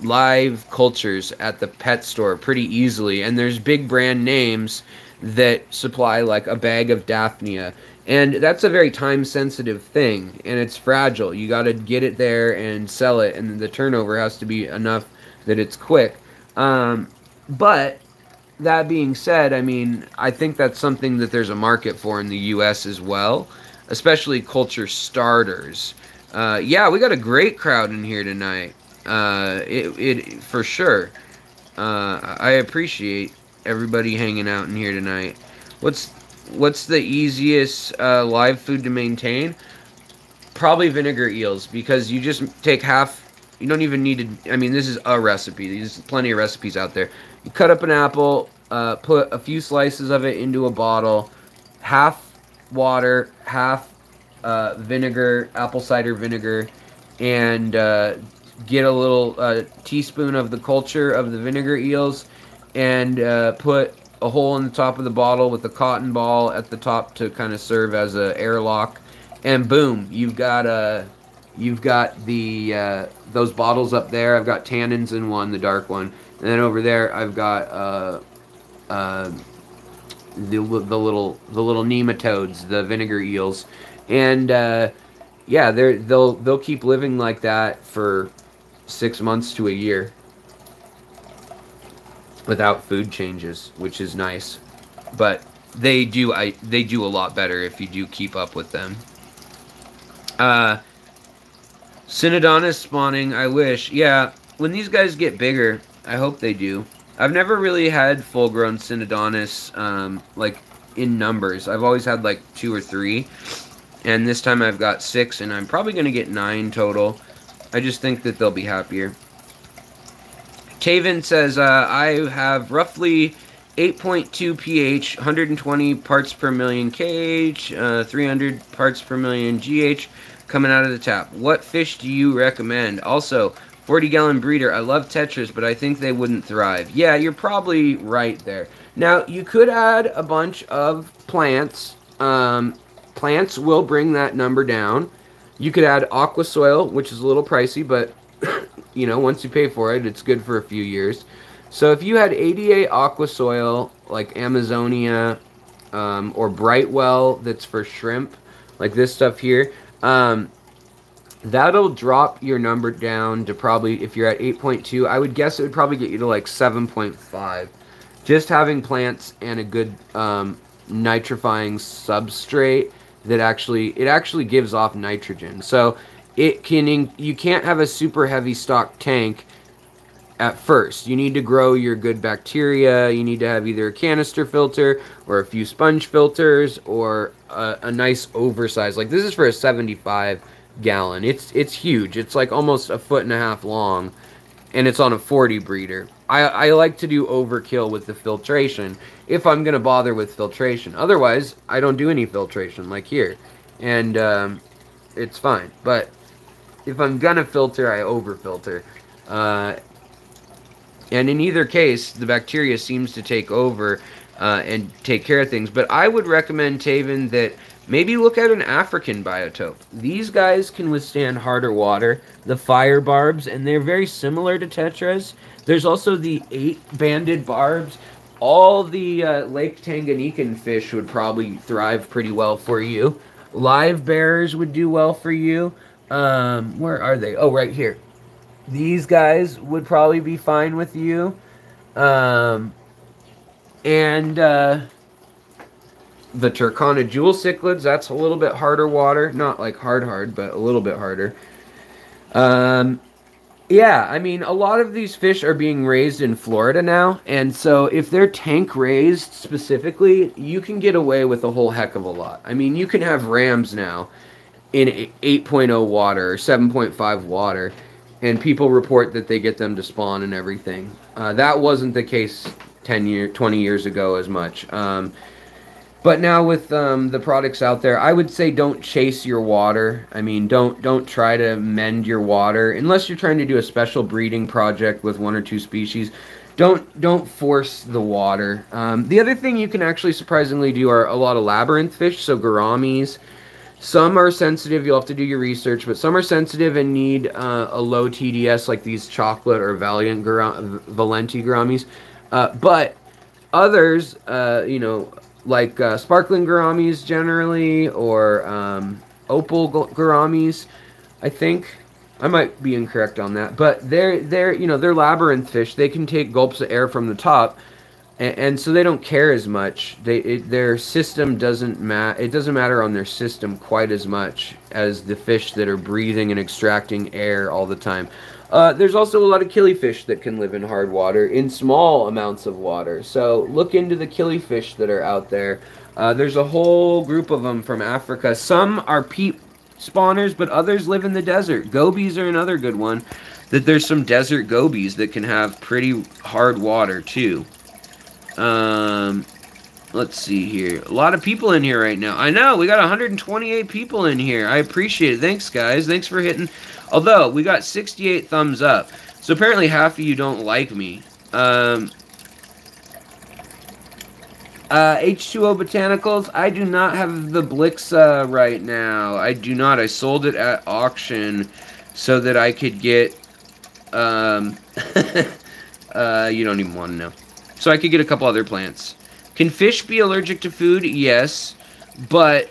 live cultures at the pet store pretty easily. And there's big brand names that supply like a bag of daphnia. And that's a very time sensitive thing and it's fragile. You got to get it there and sell it and the turnover has to be enough that it's quick. Um, but that being said i mean i think that's something that there's a market for in the us as well especially culture starters. Uh, yeah we got a great crowd in here tonight uh, it, it for sure. Uh, I appreciate everybody hanging out in here tonight. What's what's the easiest uh, live food to maintain? Probably vinegar eels because you just take half. You don't even need to. I mean, this is a recipe. There's plenty of recipes out there. You cut up an apple, uh, put a few slices of it into a bottle, half water, half uh, vinegar, apple cider vinegar, and uh, get a little uh, teaspoon of the culture of the vinegar eels and uh, put a hole in the top of the bottle with a cotton ball at the top to kind of serve as a airlock. And boom you've got a uh, you've got the uh, those bottles up there. I've got tannins in one the dark one. And then over there i've got uh, uh, the, the little the little nematodes the vinegar eels. And yeah they're they'll they'll keep living like that for six months to a year without food changes, which is nice. But they do I they do a lot better if you do keep up with them. Uh Synodontis spawning, I wish. Yeah, when these guys get bigger, I hope they do. I've never really had full grown Synodontis um like in numbers. I've always had like two or three. And this time I've got six and I'm probably gonna get nine total. I just think that they'll be happier. Taven says, uh, I have roughly 8.2 pH, 120 parts per million KH, uh, 300 parts per million GH coming out of the tap. What fish do you recommend? Also, 40 gallon breeder. I love tetras, but I think they wouldn't thrive. Yeah, you're probably right there. Now, you could add a bunch of plants. Um, plants will bring that number down. You could add aqua soil, which is a little pricey, but you know, once you pay for it, it's good for a few years. So if you had ADA aqua soil, like Amazonia um, or Brightwell, that's for shrimp, like this stuff here, um, that'll drop your number down to probably, if you're at 8.2, I would guess it would probably get you to like 7.5. Just having plants and a good um, nitrifying substrate that actually it actually gives off nitrogen. So it can you can't have a super heavy stock tank at first. You need to grow your good bacteria. You need to have either a canister filter or a few sponge filters or a, a nice oversized. Like this is for a 75 gallon. It's it's huge. It's like almost a foot and a half long, and it's on a 40 breeder. I, I like to do overkill with the filtration if I'm gonna bother with filtration. Otherwise, I don't do any filtration like here, and um, it's fine. But if I'm gonna filter, I overfilter. Uh, and in either case, the bacteria seems to take over uh, and take care of things. But I would recommend, Taven, that maybe look at an African biotope. These guys can withstand harder water, the fire barbs, and they're very similar to tetras. There's also the eight banded barbs. All the uh, Lake Tanganyikan fish would probably thrive pretty well for you. Live bears would do well for you. Um, where are they? Oh, right here. These guys would probably be fine with you. Um, and uh, the Turkana jewel cichlids, that's a little bit harder water. Not like hard, hard, but a little bit harder. Um, yeah, I mean, a lot of these fish are being raised in Florida now, and so if they're tank raised specifically, you can get away with a whole heck of a lot. I mean, you can have rams now in 8.0 water or 7.5 water, and people report that they get them to spawn and everything. Uh, that wasn't the case 10 year, 20 years ago as much. Um, but now with um, the products out there, I would say don't chase your water. I mean, don't don't try to mend your water unless you're trying to do a special breeding project with one or two species. Don't don't force the water. Um, the other thing you can actually surprisingly do are a lot of labyrinth fish, so gouramis. Some are sensitive. You'll have to do your research, but some are sensitive and need uh, a low TDS, like these chocolate or Valiant Valenti gouramis. Uh, but others, uh, you know, like uh, sparkling gouramis generally, or um, opal gouramis, I think. I might be incorrect on that, but they're they're you know they're labyrinth fish. They can take gulps of air from the top, and, and so they don't care as much. They it, their system doesn't mat. It doesn't matter on their system quite as much as the fish that are breathing and extracting air all the time. Uh, there's also a lot of killifish that can live in hard water in small amounts of water. So look into the killifish that are out there. Uh, there's a whole group of them from Africa. Some are peat spawners, but others live in the desert. Gobies are another good one. That there's some desert gobies that can have pretty hard water too. Um, let's see here. A lot of people in here right now. I know we got 128 people in here. I appreciate it. Thanks, guys. Thanks for hitting Although, we got 68 thumbs up. So apparently half of you don't like me. Um, uh, H2O Botanicals, I do not have the Blixa right now. I do not. I sold it at auction so that I could get, um, uh, you don't even want to know. So I could get a couple other plants. Can fish be allergic to food? Yes. But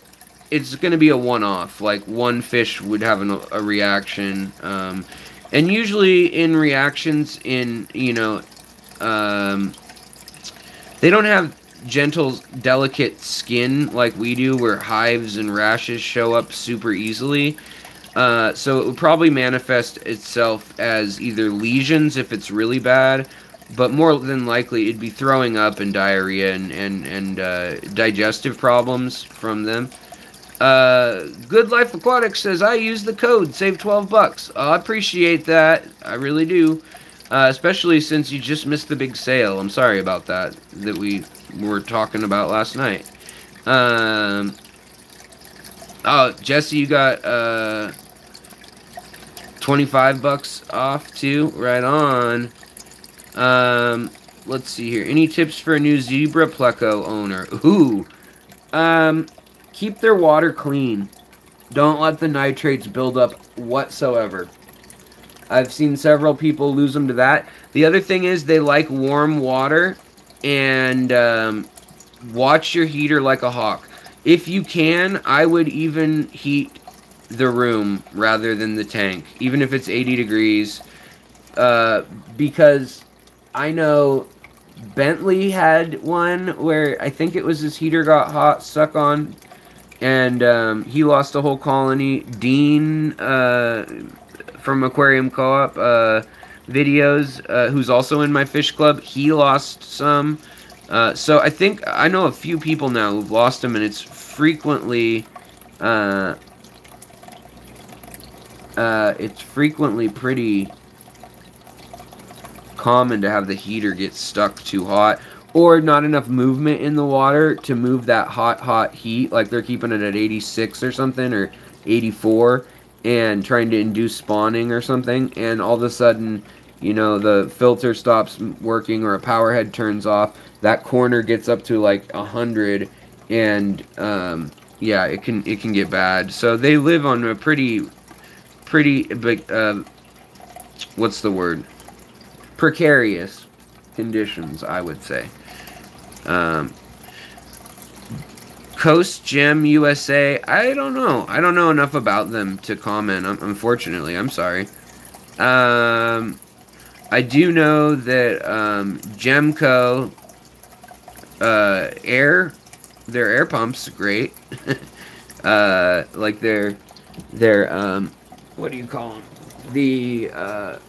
it's going to be a one-off. Like one fish would have an, a reaction, um, and usually in reactions in you know, um, they don't have gentle, delicate skin like we do, where hives and rashes show up super easily. Uh, so it would probably manifest itself as either lesions if it's really bad, but more than likely it'd be throwing up and diarrhea and and and uh, digestive problems from them. Uh, Good Life Aquatics says I use the code save 12 bucks. I appreciate that. I really do. Uh, especially since you just missed the big sale. I'm sorry about that that we were talking about last night. Um, oh, Jesse, you got uh 25 bucks off too. Right on. Um, let's see here. Any tips for a new zebra pleco owner? Ooh. Um, keep their water clean. Don't let the nitrates build up whatsoever. I've seen several people lose them to that. The other thing is they like warm water and um, watch your heater like a hawk. If you can, I would even heat the room rather than the tank, even if it's 80 degrees, uh, because I know Bentley had one where I think it was his heater got hot, stuck on and um, he lost a whole colony. Dean uh, from Aquarium Co-op uh, videos, uh, who's also in my fish club, he lost some. Uh, so I think I know a few people now who've lost them, and it's frequently uh, uh, it's frequently pretty common to have the heater get stuck too hot or not enough movement in the water to move that hot hot heat like they're keeping it at 86 or something or 84 and trying to induce spawning or something and all of a sudden you know the filter stops working or a power head turns off that corner gets up to like 100 and um, yeah it can it can get bad. So they live on a pretty pretty big uh, what's the word? Precarious conditions i would say um, Coast Gem USA. I don't know. I don't know enough about them to comment. Unfortunately, I'm sorry. Um, I do know that um, Gemco uh, air, their air pumps, great. uh, like their their um, what do you call them? The uh,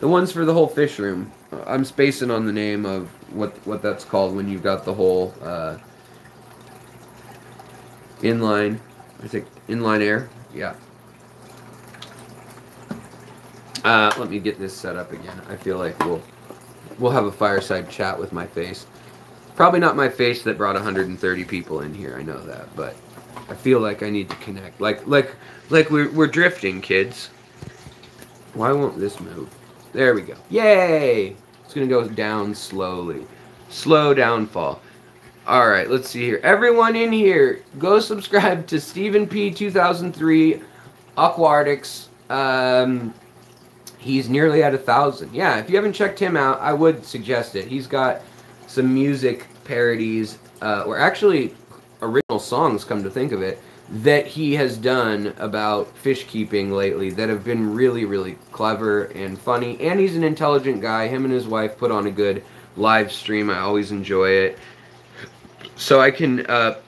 the ones for the whole fish room. I'm spacing on the name of what what that's called when you've got the whole uh, inline. I think inline air. Yeah. Uh, let me get this set up again. I feel like we'll we'll have a fireside chat with my face. Probably not my face that brought 130 people in here. I know that, but I feel like I need to connect. Like like like we're we're drifting, kids. Why won't this move? There we go. Yay! It's going to go down slowly. Slow downfall. Alright, let's see here. Everyone in here, go subscribe to Stephen P. 2003 Aquatics. Um, he's nearly at a thousand. Yeah, if you haven't checked him out, I would suggest it. He's got some music parodies, uh, or actually original songs, come to think of it, that he has done about fish keeping lately that have been really, really clever and funny. And he's an intelligent guy. Him and his wife put on a good live stream. I always enjoy it. So I can uh,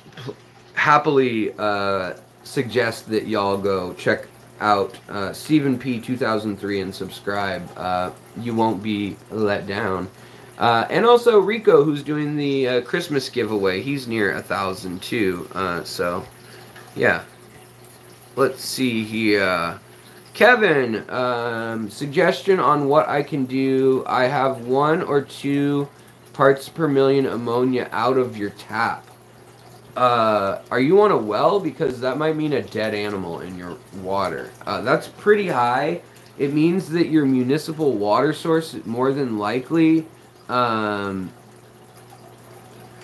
happily uh, suggest that y'all go check out uh, Stephen P 2003 and subscribe. Uh, you won't be let down. Uh, and also Rico, who's doing the uh, Christmas giveaway. He's near a thousand too. Uh, so yeah. Let's see here. Kevin, um, suggestion on what I can do. I have one or two parts per million ammonia out of your tap. Uh, are you on a well? Because that might mean a dead animal in your water. Uh, that's pretty high. It means that your municipal water source more than likely um,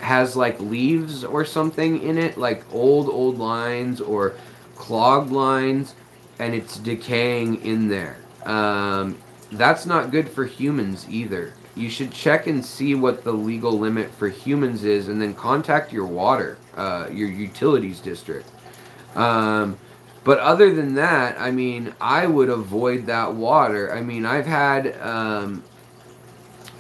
has like leaves or something in it, like old, old lines or clogged lines, and it's decaying in there. Um, that's not good for humans either. You should check and see what the legal limit for humans is, and then contact your water, uh, your utilities district. Um, but other than that, I mean, I would avoid that water. I mean, I've had um,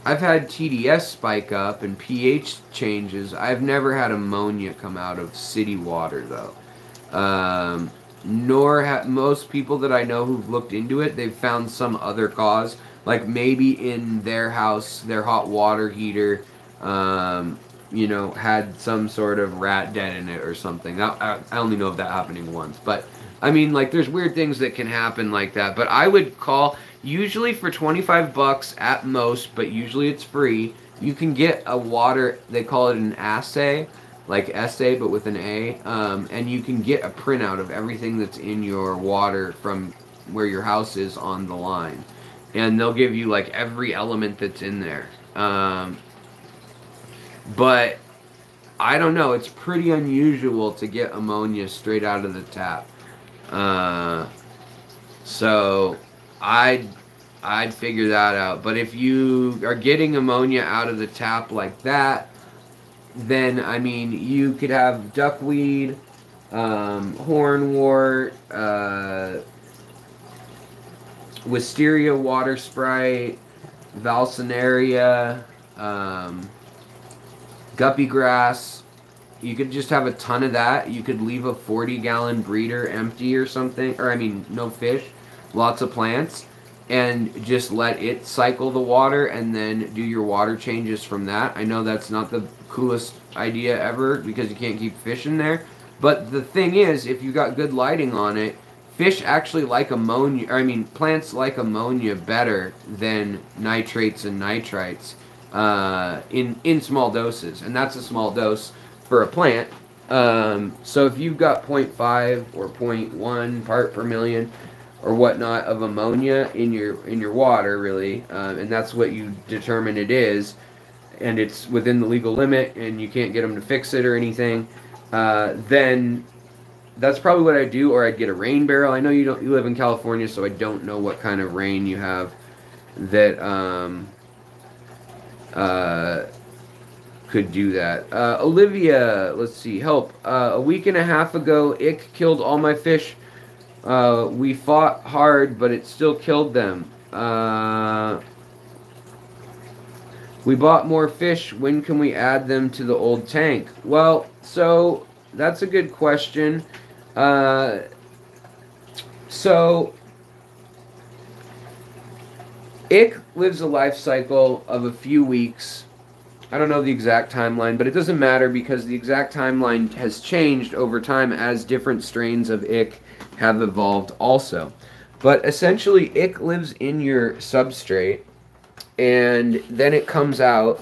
I've had TDS spike up and pH changes. I've never had ammonia come out of city water though. Um, nor have most people that I know who've looked into it, they've found some other cause. Like maybe in their house, their hot water heater, um, you know, had some sort of rat dead in it or something. I, I only know of that happening once. But, I mean, like, there's weird things that can happen like that. But I would call usually for 25 bucks at most, but usually it's free. You can get a water, they call it an assay, like essay, but with an A, um, and you can get a printout of everything that's in your water from where your house is on the line. And they'll give you like every element that's in there. Um, but I don't know, it's pretty unusual to get ammonia straight out of the tap. Uh, so I'd I'd figure that out. But if you are getting ammonia out of the tap like that, then I mean you could have duckweed, um, hornwort, uh, wisteria water sprite, vallisneria, um, guppy grass. You could just have a ton of that. You could leave a 40 gallon breeder empty or something, or I mean, no fish, lots of plants and just let it cycle the water and then do your water changes from that. I know that's not the coolest idea ever because you can't keep fish in there. But the thing is, if you got good lighting on it, fish actually like ammonia. I mean, plants like ammonia better than nitrates and nitrites uh, in in small doses, and that's a small dose for a plant. Um, so if you've got 0.5 or 0.1 part per million or whatnot of ammonia in your in your water, really, um, and that's what you determine it is, and it's within the legal limit, and you can't get them to fix it or anything, uh, then that's probably what I do. Or I'd get a rain barrel. I know you don't you live in California, so I don't know what kind of rain you have that um, uh, could do that. Uh, Olivia, let's see, help. Uh, a week and a half ago, Ick killed all my fish. Uh, we fought hard, but it still killed them. Uh, we bought more fish. When can we add them to the old tank? Well, so that's a good question. Uh, so, Ick lives a life cycle of a few weeks I don't know the exact timeline, but it doesn't matter because the exact timeline has changed over time as different strains of ick have evolved also. But essentially, ick lives in your substrate, and then it comes out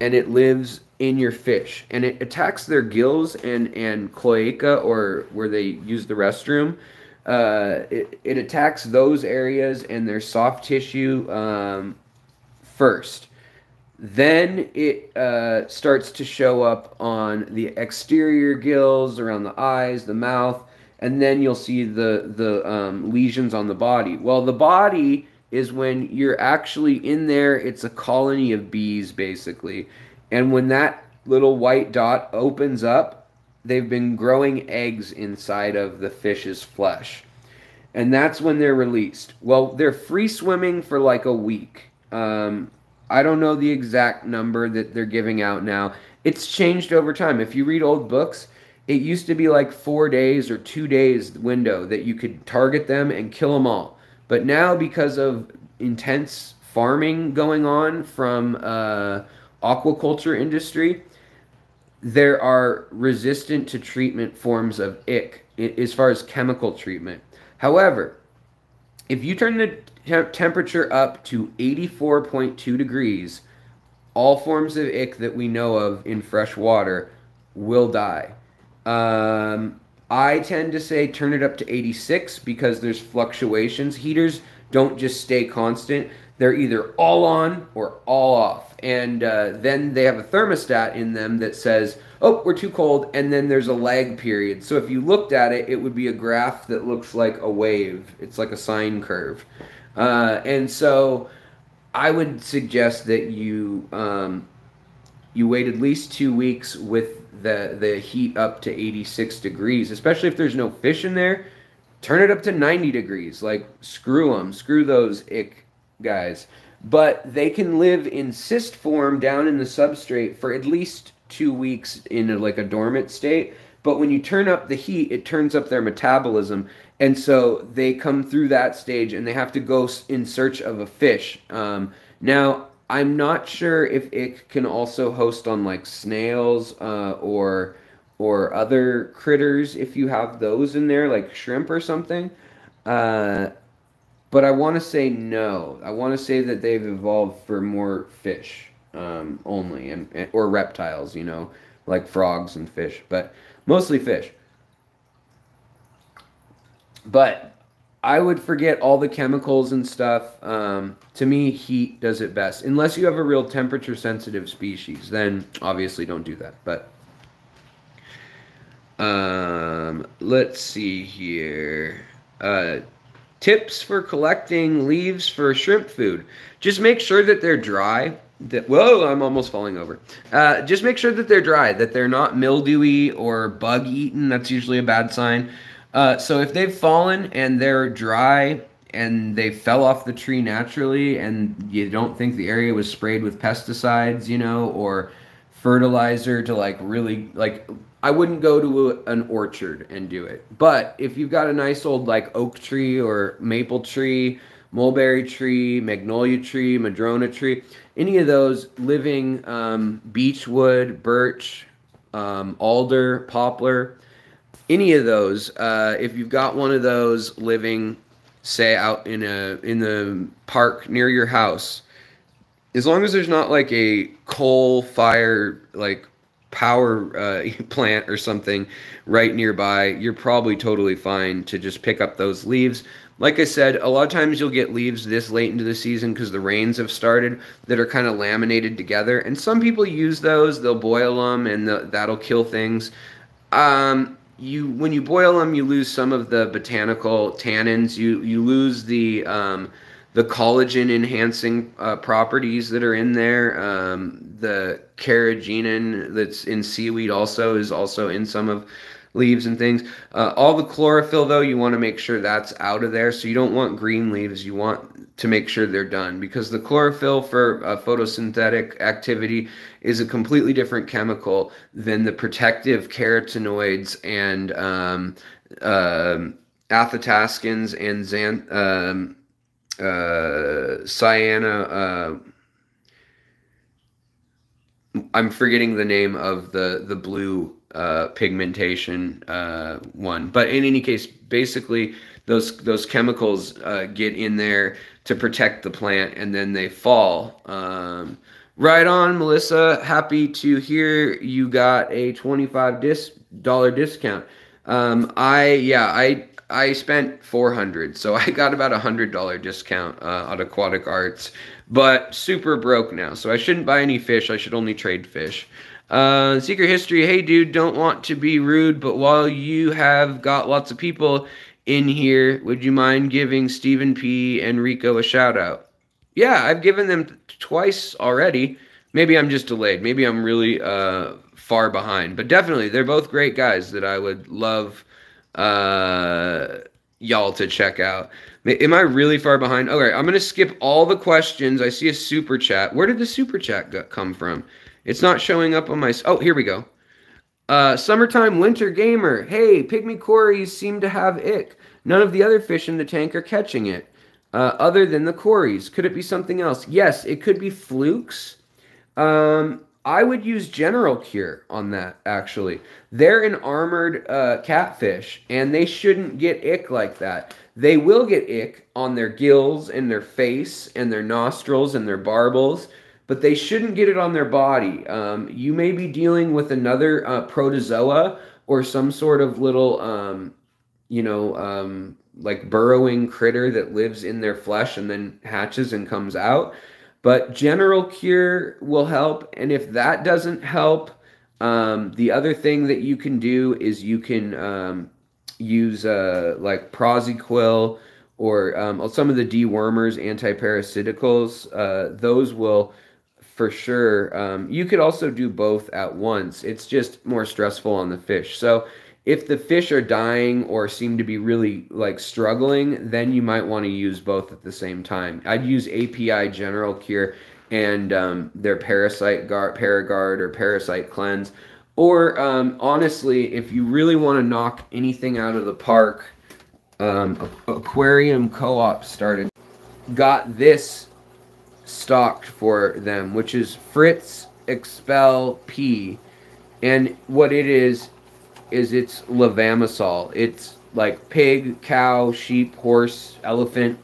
and it lives in your fish, and it attacks their gills and and cloaca, or where they use the restroom. Uh, it, it attacks those areas and their soft tissue um, first then it uh, starts to show up on the exterior gills, around the eyes, the mouth, and then you'll see the the um, lesions on the body. Well, the body is when you're actually in there. It's a colony of bees, basically, and when that little white dot opens up, they've been growing eggs inside of the fish's flesh, and that's when they're released. Well, they're free swimming for like a week. Um, I don't know the exact number that they're giving out now. It's changed over time. If you read old books, it used to be like four days or two days window that you could target them and kill them all. But now, because of intense farming going on from uh, aquaculture industry, there are resistant to treatment forms of ick as far as chemical treatment. However, if you turn the temperature up to 84.2 degrees, all forms of ick that we know of in fresh water will die. Um, I tend to say turn it up to 86 because there's fluctuations. Heaters don't just stay constant. They're either all on or all off. And uh, then they have a thermostat in them that says, oh, we're too cold. And then there's a lag period. So if you looked at it, it would be a graph that looks like a wave. It's like a sine curve. Uh, and so I would suggest that you um, you wait at least two weeks with the the heat up to 86 degrees, especially if there's no fish in there. Turn it up to 90 degrees. Like screw them, screw those ick guys. But they can live in cyst form down in the substrate for at least two weeks in a, like a dormant state. But when you turn up the heat, it turns up their metabolism, and so they come through that stage and they have to go in search of a fish. Um, now, I'm not sure if it can also host on like snails uh, or or other critters if you have those in there, like shrimp or something. Uh, but I want to say no. I want to say that they've evolved for more fish um, only, and or reptiles, you know, like frogs and fish, but mostly fish. But I would forget all the chemicals and stuff. Um, to me, heat does it best. Unless you have a real temperature sensitive species, then obviously don't do that. But um, let's see here. Uh, tips for collecting leaves for shrimp food. Just make sure that they're dry. That, whoa, I'm almost falling over. Uh, just make sure that they're dry, that they're not mildewy or bug eaten. That's usually a bad sign. Uh, so if they've fallen and they're dry and they fell off the tree naturally and you don't think the area was sprayed with pesticides, you know, or fertilizer to like really like I wouldn't go to a, an orchard and do it. But if you've got a nice old like oak tree or maple tree, mulberry tree, magnolia tree, madrona tree, any of those living um, beechwood, birch, um, alder, poplar, any of those, uh, if you've got one of those living, say out in a in the park near your house, as long as there's not like a coal fire like power uh, plant or something right nearby, you're probably totally fine to just pick up those leaves. Like I said, a lot of times you'll get leaves this late into the season because the rains have started that are kind of laminated together. And some people use those, they'll boil them and the, that'll kill things. Um, you when you boil them, you lose some of the botanical tannins. You you lose the um, the collagen enhancing uh, properties that are in there. Um, the carrageenan that's in seaweed also is also in some of leaves and things. Uh, all the chlorophyll though, you want to make sure that's out of there. So you don't want green leaves. You want to make sure they're done because the chlorophyll for uh, photosynthetic activity is a completely different chemical than the protective carotenoids and um, uh, and xan. Um, uh. Uh, I'm forgetting the name of the the blue uh, pigmentation uh, one, but in any case, basically those those chemicals uh, get in there to protect the plant, and then they fall. Um, right on, Melissa. Happy to hear you got a twenty five dis dollar discount. Um, I yeah I I spent 400 so I got about a hundred dollar discount uh, on Aquatic Arts, but super broke now, so I shouldn't buy any fish. I should only trade fish. Uh, Secret History, hey dude, don't want to be rude, but while you have got lots of people in here, would you mind giving Stephen P. and Rico a shout out? Yeah, I've given them twice already. Maybe I'm just delayed. Maybe I'm really uh, far behind, but definitely they're both great guys that I would love uh, y'all to check out. Am I really far behind? Okay, I'm gonna skip all the questions. I see a super chat. Where did the super chat come from? It's not showing up on my. Oh, here we go. Uh, summertime winter gamer. Hey, pygmy cories seem to have ick. None of the other fish in the tank are catching it, uh, other than the cories. Could it be something else? Yes, it could be flukes. Um, I would use General Cure on that, actually. They're an armored uh, catfish, and they shouldn't get ick like that. They will get ick on their gills and their face and their nostrils and their barbels, but they shouldn't get it on their body. Um, you may be dealing with another uh, protozoa or some sort of little, um, you know, um, like burrowing critter that lives in their flesh and then hatches and comes out. But general cure will help. And if that doesn't help, um, the other thing that you can do is you can um, use uh, like Prosequil or um, some of the dewormers, antiparasiticals. Uh, those will for sure. Um, you could also do both at once. It's just more stressful on the fish. So if the fish are dying or seem to be really like struggling, then you might want to use both at the same time. I'd use API General Cure and um, their Parasite Guard, ParaGuard or Parasite Cleanse. Or um, honestly, if you really want to knock anything out of the park, um, Aquarium Co-op started, got this stocked for them, which is Fritz Expel P. And what it is, is it's levamisole. It's like pig, cow, sheep, horse, elephant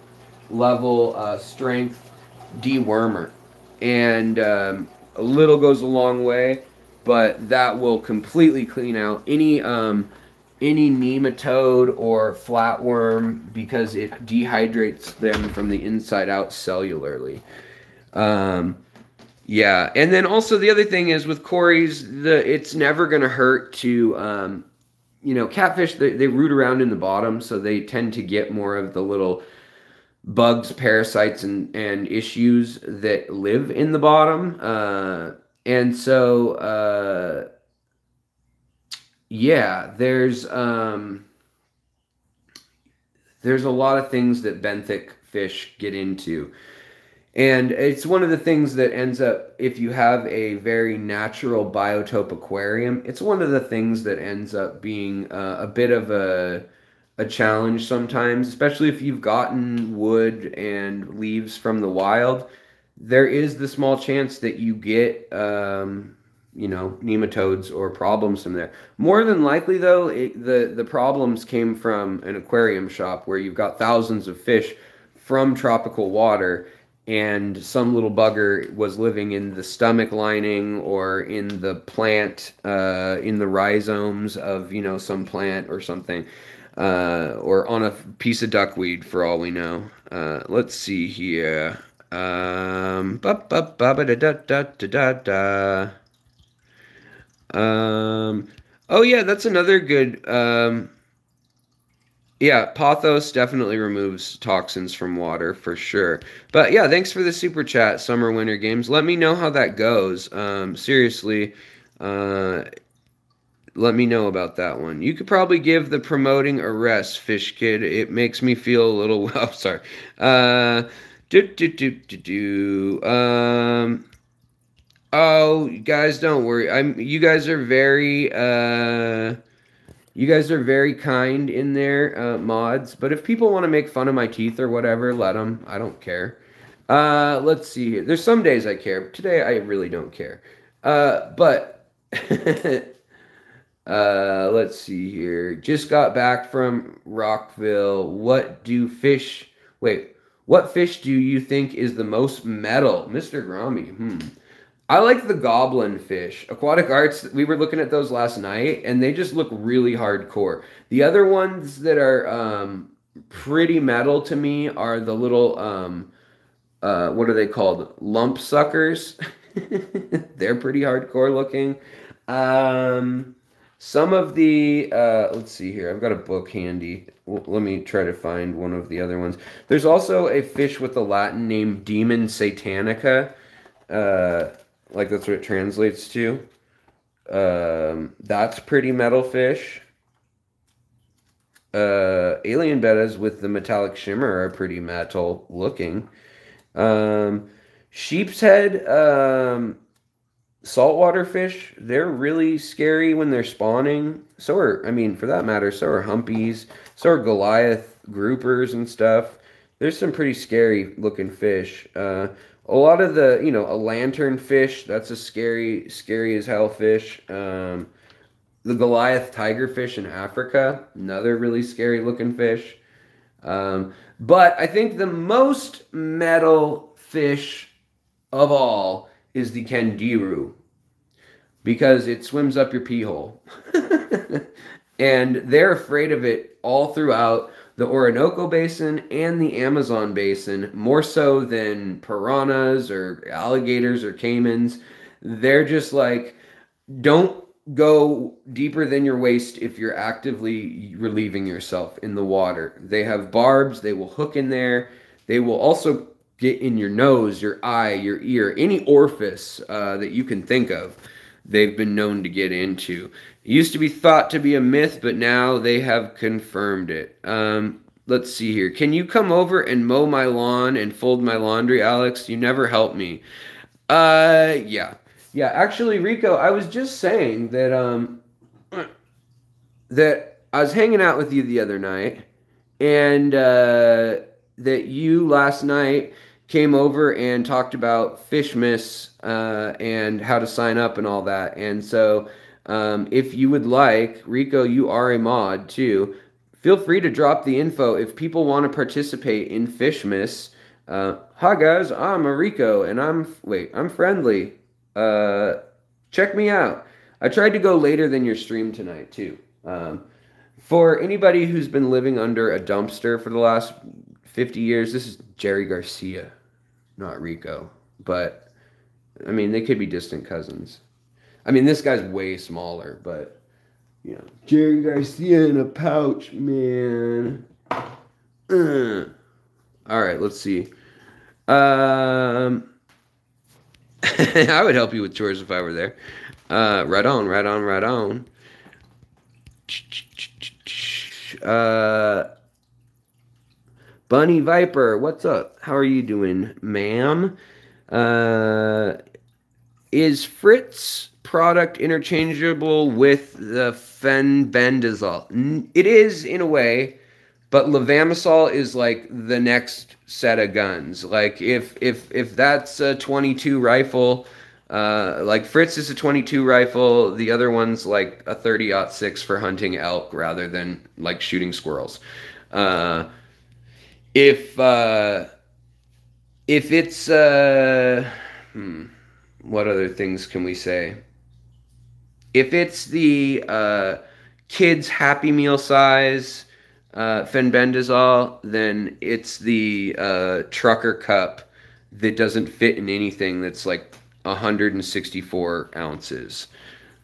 level uh, strength dewormer. And um, a little goes a long way, but that will completely clean out any um, any nematode or flatworm because it dehydrates them from the inside out cellularly. Um, yeah, and then also the other thing is with cories, the it's never going to hurt to, um, you know, catfish. They, they root around in the bottom, so they tend to get more of the little bugs, parasites, and and issues that live in the bottom. Uh, and so, uh, yeah, there's um, there's a lot of things that benthic fish get into. And it's one of the things that ends up, if you have a very natural biotope aquarium, it's one of the things that ends up being uh, a bit of a, a challenge sometimes, especially if you've gotten wood and leaves from the wild. There is the small chance that you get, um, you know nematodes or problems from there. More than likely, though, it, the the problems came from an aquarium shop where you've got thousands of fish from tropical water and some little bugger was living in the stomach lining or in the plant uh, in the rhizomes of you know some plant or something uh, or on a piece of duckweed for all we know uh, let's see here um, da, da, da, da, da. um oh yeah that's another good um, yeah, pothos definitely removes toxins from water for sure. But yeah, thanks for the super chat, summer winter games. Let me know how that goes. Um, seriously, uh, let me know about that one. You could probably give the promoting a rest, Fish Kid. It makes me feel a little. Oh, sorry. Uh, do do do do do. Um. Oh, guys, don't worry. I'm. You guys are very. Uh you guys are very kind in there, uh, mods. But if people want to make fun of my teeth or whatever, let them. I don't care. Uh, let's see here. There's some days I care. Today I really don't care. Uh, but uh, let's see here. Just got back from Rockville. What do fish? Wait, what fish do you think is the most metal, Mister Grommy? Hmm. I like the goblin fish. Aquatic Arts, we were looking at those last night and they just look really hardcore. The other ones that are um, pretty metal to me are the little, um, uh, what are they called? Lump suckers. They're pretty hardcore looking. Um, some of the, uh, let's see here, I've got a book handy. let me try to find one of the other ones. There's also a fish with a Latin name, Demon Satanica. Uh, like that's what it translates to. Um, that's pretty metal fish. Uh, alien bettas with the metallic shimmer are pretty metal looking. Um, sheep's head, um, saltwater fish, they're really scary when they're spawning. So are, I mean, for that matter, so are humpies, so are Goliath groupers and stuff. There's some pretty scary looking fish. Uh, a lot of the you know a lantern fish that's a scary scary as hell fish. Um, the goliath tigerfish in africa another really scary looking fish. Um, but i think the most metal fish of all is the candiru because it swims up your pee hole. And they're afraid of it all throughout the Orinoco Basin and the Amazon Basin, more so than piranhas or alligators or caimans. They're just like, don't go deeper than your waist if you're actively relieving yourself in the water. They have barbs, they will hook in there. They will also get in your nose, your eye, your ear, any orifice uh, that you can think of. They've been known to get into. It used to be thought to be a myth, but now they have confirmed it. Um, let's see here. Can you come over and mow my lawn and fold my laundry, Alex? You never help me. Uh, yeah. Yeah, actually, Rico, I was just saying that, um, that I was hanging out with you the other night and, uh, that you last night came over and talked about Fishmas uh, and how to sign up and all that. And so, um, if you would like, Rico, you are a mod too. Feel free to drop the info if people want to participate in Fishmas. Uh, hi guys, I'm Rico and I'm wait, I'm friendly. Uh, check me out. I tried to go later than your stream tonight too. Um, for anybody who's been living under a dumpster for the last 50 years, this is Jerry Garcia, not Rico. But I mean, they could be distant cousins. I mean, this guy's way smaller, but you know, Jerry Garcia in a pouch, man. All right, let's see. Um, I would help you with chores if I were there. Uh, right on, right on, right on. Uh, Bunny Viper, what's up? How are you doing, ma'am? Uh, is Fritz product interchangeable with the fenbendazole? It is in a way, but levamisole is like the next set of guns. Like if if if that's a 22 rifle, Uh, like Fritz is a 22 rifle. The other one's like a 30 six for hunting elk rather than like shooting squirrels. Uh, if uh, if it's uh, hmm, what other things can we say? If it's the uh, kids Happy Meal size uh, fenbendazole, then it's the uh, trucker cup that doesn't fit in anything that's like 164 ounces.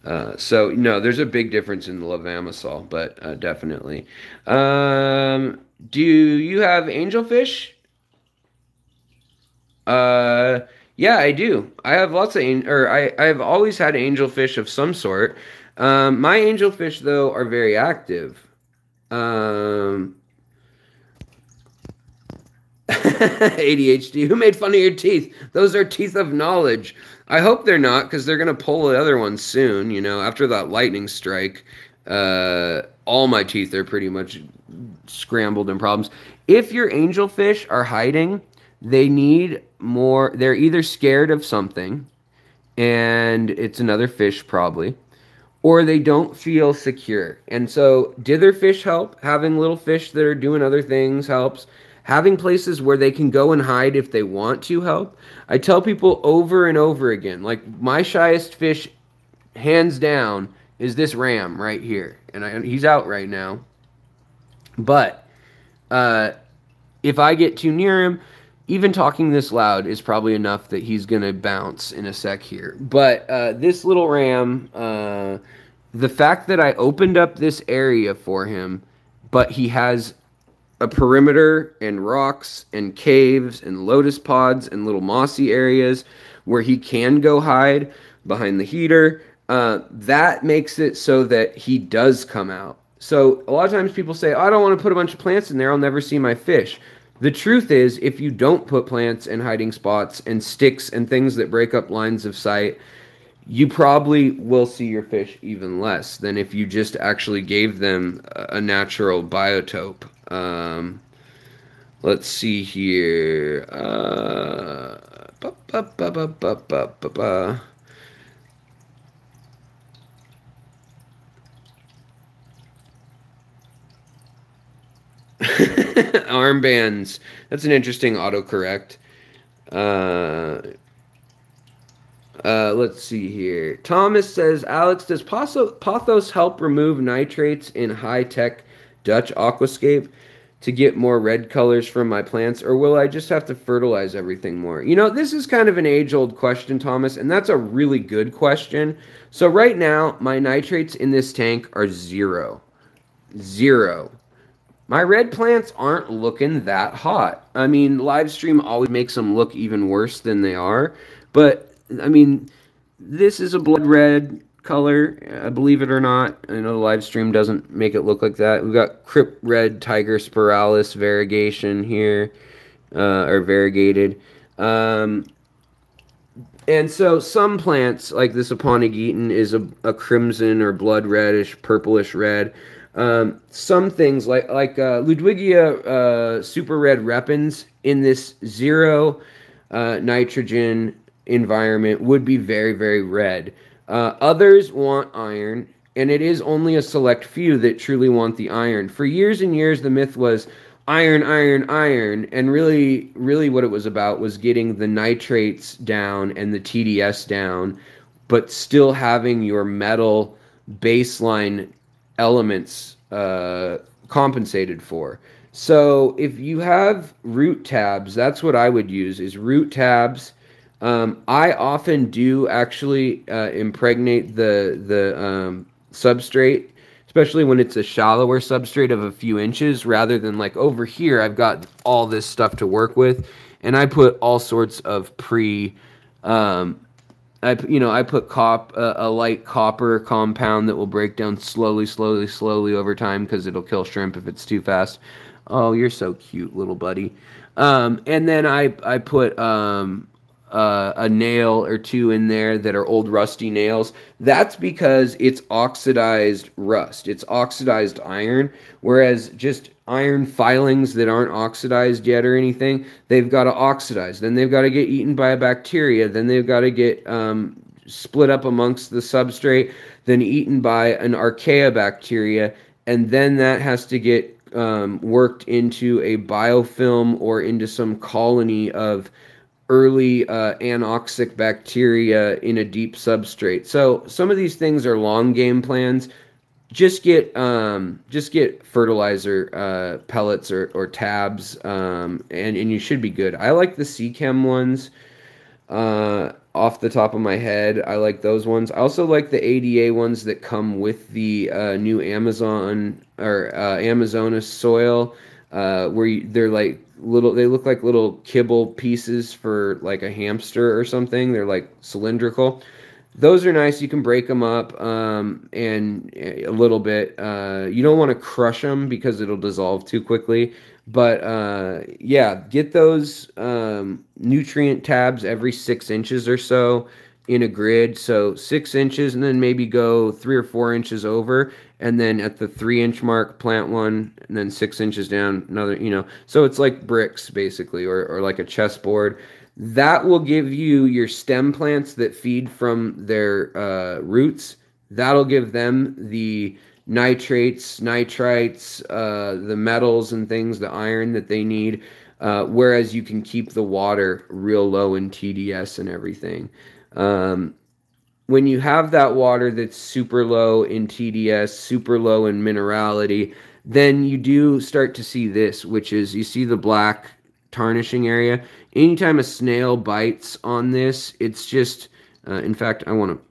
Uh, so no, there's a big difference in the levamisole, but uh, definitely. Um, do you have angelfish? Uh, yeah, I do. I have lots of, or I, I've always had angelfish of some sort. Um, my angelfish though are very active. Um, ADHD. Who made fun of your teeth? Those are teeth of knowledge. I hope they're not because they're going to pull the other one soon. You know, after that lightning strike, uh, all my teeth are pretty much scrambled and problems. If your angelfish are hiding, they need more. They're either scared of something, and it's another fish probably, or they don't feel secure. And so, dither fish help. Having little fish that are doing other things helps having places where they can go and hide if they want to help. I tell people over and over again, like my shyest fish, hands down, is this ram right here, and I, he's out right now. But uh, if I get too near him, even talking this loud is probably enough that he's gonna bounce in a sec here. But uh, this little ram, uh, the fact that I opened up this area for him, but he has a perimeter and rocks and caves and lotus pods and little mossy areas where he can go hide behind the heater. Uh, that makes it so that he does come out. So a lot of times people say, oh, I don't want to put a bunch of plants in there. I'll never see my fish. The truth is, if you don't put plants and hiding spots and sticks and things that break up lines of sight, you probably will see your fish even less than if you just actually gave them a natural biotope um, let's see here. Uh, Armbands. That's an interesting autocorrect. Uh, uh, let's see here. Thomas says, Alex, does Pothos help remove nitrates in high tech Dutch aquascape to get more red colors from my plants, or will I just have to fertilize everything more? You know, this is kind of an age old question, Thomas, and that's a really good question. So, right now, my nitrates in this tank are zero. Zero. My red plants aren't looking that hot. I mean, live stream always makes them look even worse than they are, but I mean, this is a blood red color, uh, believe it or not. I know the live stream doesn't make it look like that. We've got Crypt Red Tiger Spiralis variegation here, uh, or variegated. Um, and so some plants, like this Aponogeton, is a, a crimson or blood reddish, purplish red. Um, some things like like uh, Ludwigia uh, super red repens in this zero uh, nitrogen environment would be very very red. Uh, others want iron, and it is only a select few that truly want the iron. For years and years, the myth was iron, iron, iron, and really, really, what it was about was getting the nitrates down and the TDS down, but still having your metal baseline elements uh, compensated for. So if you have root tabs, that's what I would use is root tabs um, I often do actually uh, impregnate the the um, substrate, especially when it's a shallower substrate of a few inches, rather than like over here. I've got all this stuff to work with, and I put all sorts of pre. Um, I you know I put cop uh, a light copper compound that will break down slowly, slowly, slowly over time because it'll kill shrimp if it's too fast. Oh, you're so cute, little buddy. Um, and then I I put um, uh, a nail or two in there that are old rusty nails. That's because it's oxidized rust. It's oxidized iron. Whereas just iron filings that aren't oxidized yet or anything, they've got to oxidize. Then they've got to get eaten by a bacteria. Then they've got to get um, split up amongst the substrate, then eaten by an archaea bacteria. And then that has to get um, worked into a biofilm or into some colony of early uh, anoxic bacteria in a deep substrate. So some of these things are long game plans. Just get um, just get fertilizer uh, pellets or, or tabs, um, and and you should be good. I like the Seachem ones. Uh, off the top of my head, I like those ones. I also like the ADA ones that come with the uh, new Amazon or uh, Amazonas soil, uh, where you, they're like little they look like little kibble pieces for like a hamster or something they're like cylindrical those are nice. You can break them up um, and eh, a little bit. Uh, you don't want to crush them because it'll dissolve too quickly. But uh, yeah get those um, nutrient tabs every six inches or so in a grid. So six inches and then maybe go three or four inches over and then at the three inch mark plant one and then six inches down another you know. So it's like bricks basically or, or like a chessboard that will give you your stem plants that feed from their uh, roots that'll give them the nitrates nitrites uh, the metals and things the iron that they need uh, whereas you can keep the water real low in tds and everything um, when you have that water that's super low in TDS, super low in minerality, then you do start to see this, which is you see the black tarnishing area. Anytime a snail bites on this, it's just, uh, in fact, I want to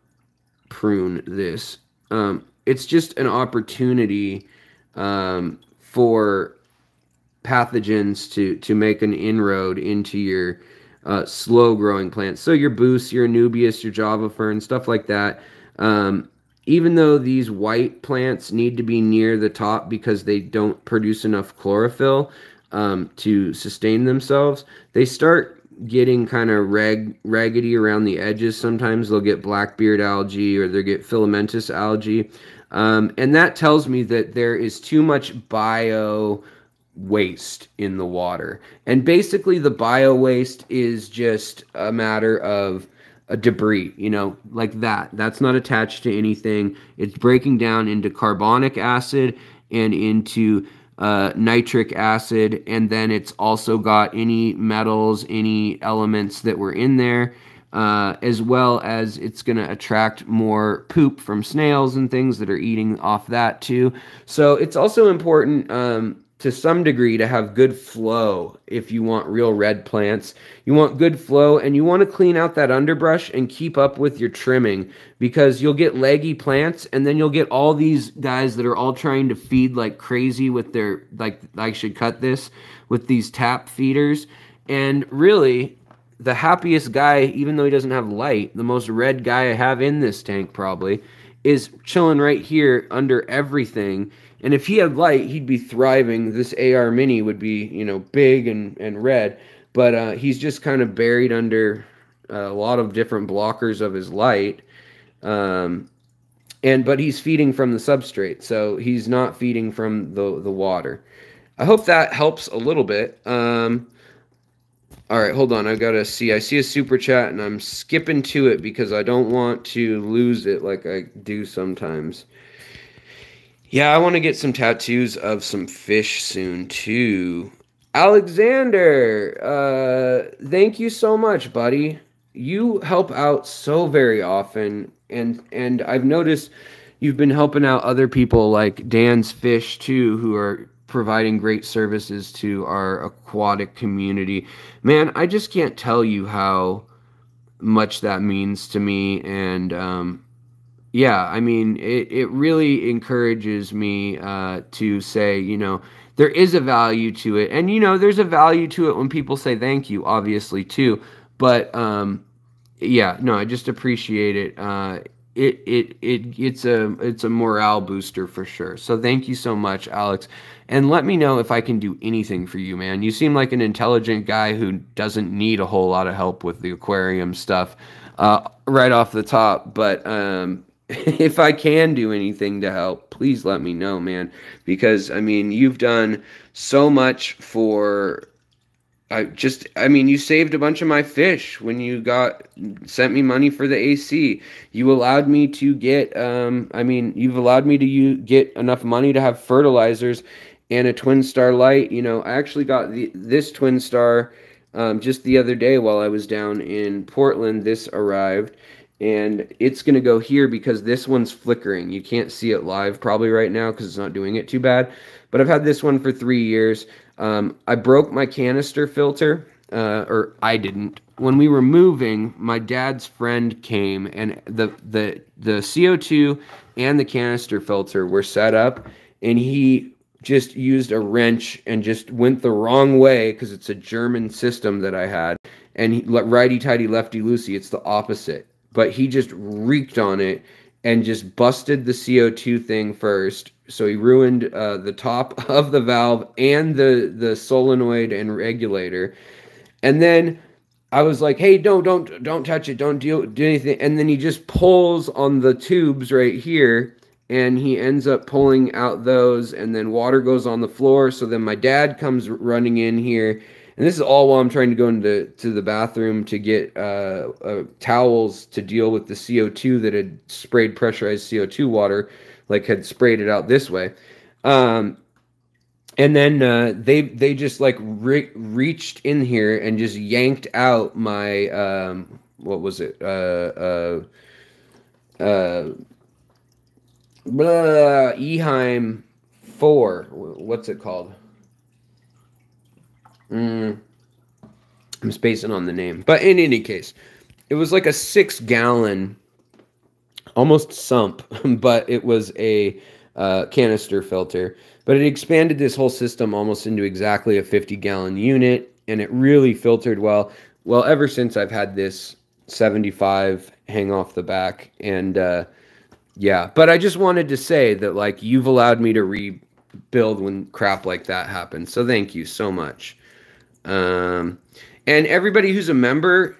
prune this. Um, it's just an opportunity um, for pathogens to to make an inroad into your uh, slow growing plants. So your Boos, your Anubias, your Java Fern, stuff like that. Um, even though these white plants need to be near the top because they don't produce enough chlorophyll um, to sustain themselves, they start getting kind of rag raggedy around the edges. Sometimes they'll get blackbeard algae or they'll get filamentous algae. Um, and that tells me that there is too much bio waste in the water. And basically, the bio waste is just a matter of a debris, you know, like that. That's not attached to anything. It's breaking down into carbonic acid and into uh, nitric acid, and then it's also got any metals, any elements that were in there. Uh, as well as it's going to attract more poop from snails and things that are eating off that too. So it's also important um, to some degree to have good flow if you want real red plants. You want good flow and you want to clean out that underbrush and keep up with your trimming because you'll get leggy plants and then you'll get all these guys that are all trying to feed like crazy with their like I should cut this with these tap feeders and really the happiest guy even though he doesn't have light, the most red guy I have in this tank probably is chilling right here under everything and if he had light, he'd be thriving. This AR Mini would be, you know, big and, and red. But uh, he's just kind of buried under a lot of different blockers of his light. Um, and but he's feeding from the substrate, so he's not feeding from the the water. I hope that helps a little bit. Um, all right, hold on. I gotta see. I see a super chat, and I'm skipping to it because I don't want to lose it like I do sometimes. Yeah, I want to get some tattoos of some fish soon too. Alexander, uh, thank you so much, buddy. You help out so very often, and and I've noticed you've been helping out other people like Dan's Fish too, who are providing great services to our aquatic community. Man, I just can't tell you how much that means to me, and um, yeah, I mean, it, it really encourages me uh, to say, you know, there is a value to it. And, you know, there's a value to it when people say thank you, obviously, too. But, um, yeah, no, I just appreciate it. Uh, it it it it's a it's a morale booster for sure. So thank you so much, Alex. And let me know if I can do anything for you, man. You seem like an intelligent guy who doesn't need a whole lot of help with the aquarium stuff uh, right off the top. But um, if I can do anything to help, please let me know, man. Because I mean, you've done so much for I just, I mean, you saved a bunch of my fish when you got sent me money for the AC. You allowed me to get, um, I mean, you've allowed me to you get enough money to have fertilizers and a twin star light. You know, I actually got the, this twin star um, just the other day while I was down in Portland. This arrived and it's going to go here because this one's flickering. You can't see it live probably right now because it's not doing it too bad. But I've had this one for three years. Um, I broke my canister filter, uh, or I didn't. When we were moving, my dad's friend came, and the the the CO2 and the canister filter were set up, and he just used a wrench and just went the wrong way because it's a German system that I had, and righty tighty lefty loosey. It's the opposite, but he just reeked on it and just busted the CO2 thing first so he ruined uh, the top of the valve and the the solenoid and regulator. And then I was like, "Hey, don't don't don't touch it. Don't do do anything." And then he just pulls on the tubes right here and he ends up pulling out those and then water goes on the floor. So then my dad comes running in here and this is all while I'm trying to go into to the bathroom to get uh, uh, towels to deal with the CO2 that had sprayed pressurized CO2 water like had sprayed it out this way. Um, and then uh, they they just like re- reached in here and just yanked out my um, what was it? Uh, uh, uh, blah, Eheim four. What's it called? Mm, I'm spacing on the name, but in any case, it was like a six gallon almost sump, but it was a uh, canister filter. But it expanded this whole system almost into exactly a 50 gallon unit, and it really filtered well. Well, ever since I've had this 75 hang off the back, and uh, yeah, but I just wanted to say that like you've allowed me to rebuild when crap like that happens. So thank you so much. Um, and everybody who's a member,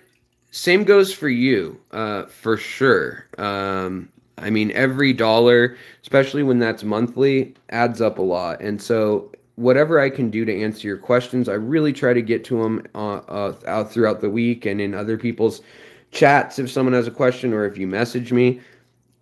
same goes for you, uh, for sure. Um, I mean, every dollar, especially when that's monthly, adds up a lot. And so, whatever I can do to answer your questions, I really try to get to them uh, uh, out throughout the week and in other people's chats if someone has a question or if you message me.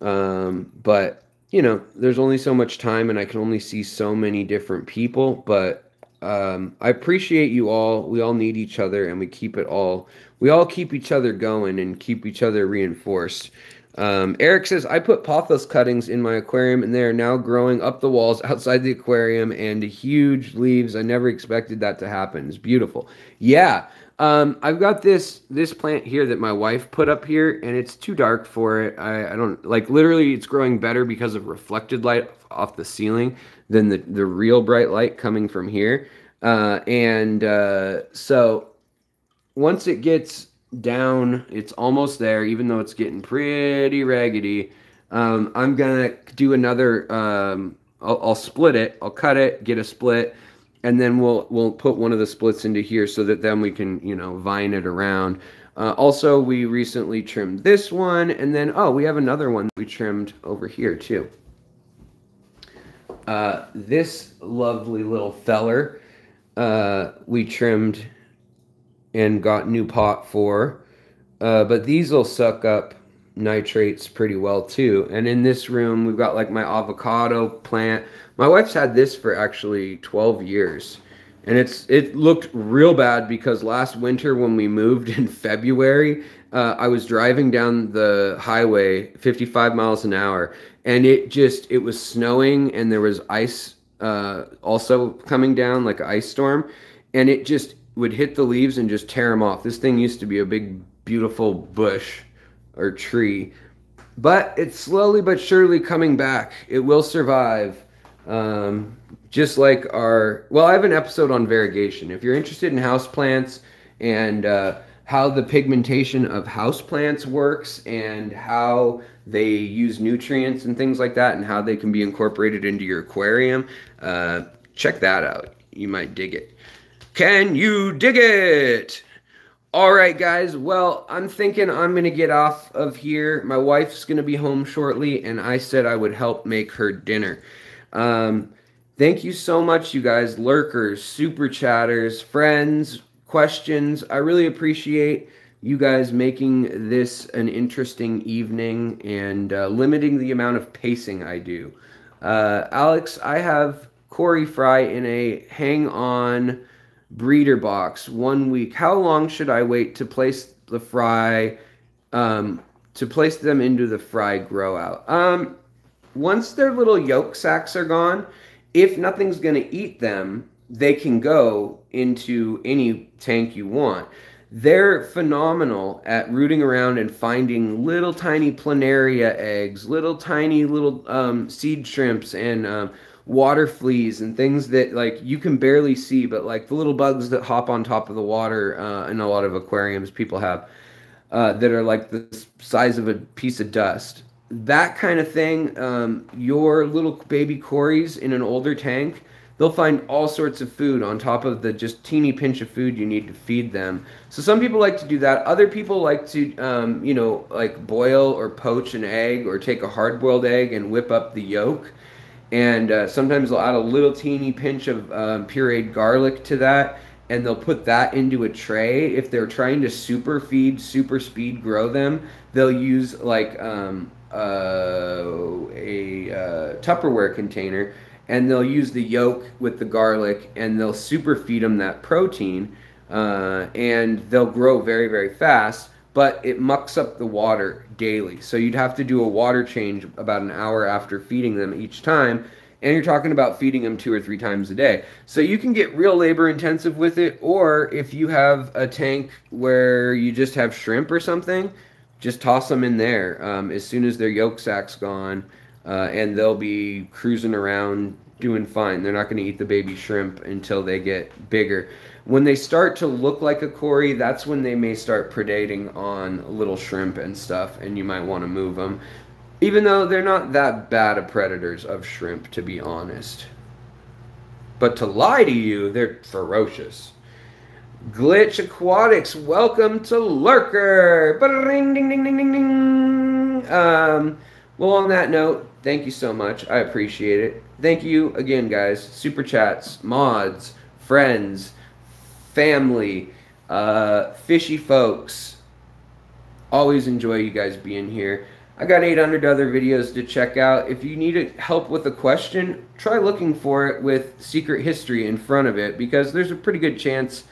Um, but you know, there's only so much time, and I can only see so many different people. But um, I appreciate you all. We all need each other, and we keep it all we all keep each other going and keep each other reinforced. Um, Eric says, I put pothos cuttings in my aquarium and they are now growing up the walls outside the aquarium and huge leaves. I never expected that to happen. It's beautiful. Yeah. Um, I've got this this plant here that my wife put up here and it's too dark for it. I, I don't like literally it's growing better because of reflected light off the ceiling than the, the real bright light coming from here. Uh, and uh, so once it gets down, it's almost there, even though it's getting pretty raggedy. Um, I'm gonna do another. Um, I'll, I'll, split it. I'll cut it, get a split, and then we'll we'll put one of the splits into here so that then we can you know vine it around. Uh, also, we recently trimmed this one, and then oh, we have another one we trimmed over here too. Uh, this lovely little feller uh, we trimmed and got new pot for. Uh, but these will suck up nitrates pretty well too. And in this room, we've got like my avocado plant. My wife's had this for actually 12 years. And it's it looked real bad because last winter when we moved in February, uh, I was driving down the highway 55 miles an hour and it just it was snowing and there was ice uh, also coming down like an ice storm and it just would hit the leaves and just tear them off. This thing used to be a big, beautiful bush or tree, but it's slowly but surely coming back. It will survive. Um, just like our, well, I have an episode on variegation. If you're interested in houseplants and uh, how the pigmentation of houseplants works and how they use nutrients and things like that and how they can be incorporated into your aquarium. Uh, check that out. You might dig it. Can you dig it? All right, guys. Well, I'm thinking I'm going to get off of here. My wife's going to be home shortly, and I said I would help make her dinner. Um, thank you so much, you guys, lurkers, super chatters, friends, questions. I really appreciate you guys making this an interesting evening and uh, limiting the amount of pacing I do. Uh, Alex, I have Cory Fry in a hang on breeder box one week. How long should I wait to place the fry, um, to place them into the fry grow out? Um, once their little yolk sacs are gone, if nothing's going to eat them, they can go into any tank you want. They're phenomenal at rooting around and finding little tiny planaria eggs, little tiny little um, seed shrimps, and um, water fleas and things that like you can barely see, but like the little bugs that hop on top of the water uh, in a lot of aquariums people have uh, that are like the size of a piece of dust. That kind of thing. Um, your little baby cories in an older tank they'll find all sorts of food on top of the just teeny pinch of food you need to feed them. So some people like to do that. Other people like to, um, you know, like boil or poach an egg or take a hard-boiled egg and whip up the yolk. And uh, sometimes they'll add a little teeny pinch of um, pureed garlic to that and they'll put that into a tray. If they're trying to super feed, super speed grow them, they'll use like um, uh, a uh, Tupperware container and they'll use the yolk with the garlic and they'll super feed them that protein uh, and they'll grow very very fast but it mucks up the water daily so you'd have to do a water change about an hour after feeding them each time and you're talking about feeding them two or three times a day so you can get real labor intensive with it or if you have a tank where you just have shrimp or something just toss them in there um, as soon as their yolk sac's gone uh, and they'll be cruising around doing fine. They're not going to eat the baby shrimp until they get bigger. When they start to look like a cory, that's when they may start predating on little shrimp and stuff, and you might want to move them. Even though they're not that bad of predators of shrimp, to be honest. But to lie to you, they're ferocious. Glitch Aquatics, welcome to Lurker. Ding, ding, ding, ding, ding, ding. Um, well, on that note, thank you so much. I appreciate it. Thank you again, guys. Super chats, mods, friends, family, uh, fishy folks. Always enjoy you guys being here. I got 800 other videos to check out. If you need help with a question, try looking for it with secret history in front of it because there's a pretty good chance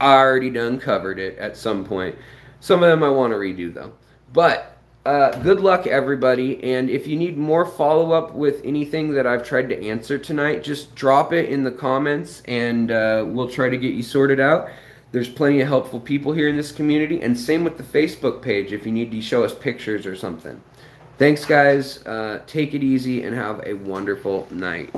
I already done covered it at some point. Some of them I want to redo though. But uh, good luck, everybody. And if you need more follow up with anything that I've tried to answer tonight, just drop it in the comments and uh, we'll try to get you sorted out. There's plenty of helpful people here in this community, and same with the Facebook page if you need to show us pictures or something. Thanks, guys. Uh, take it easy and have a wonderful night.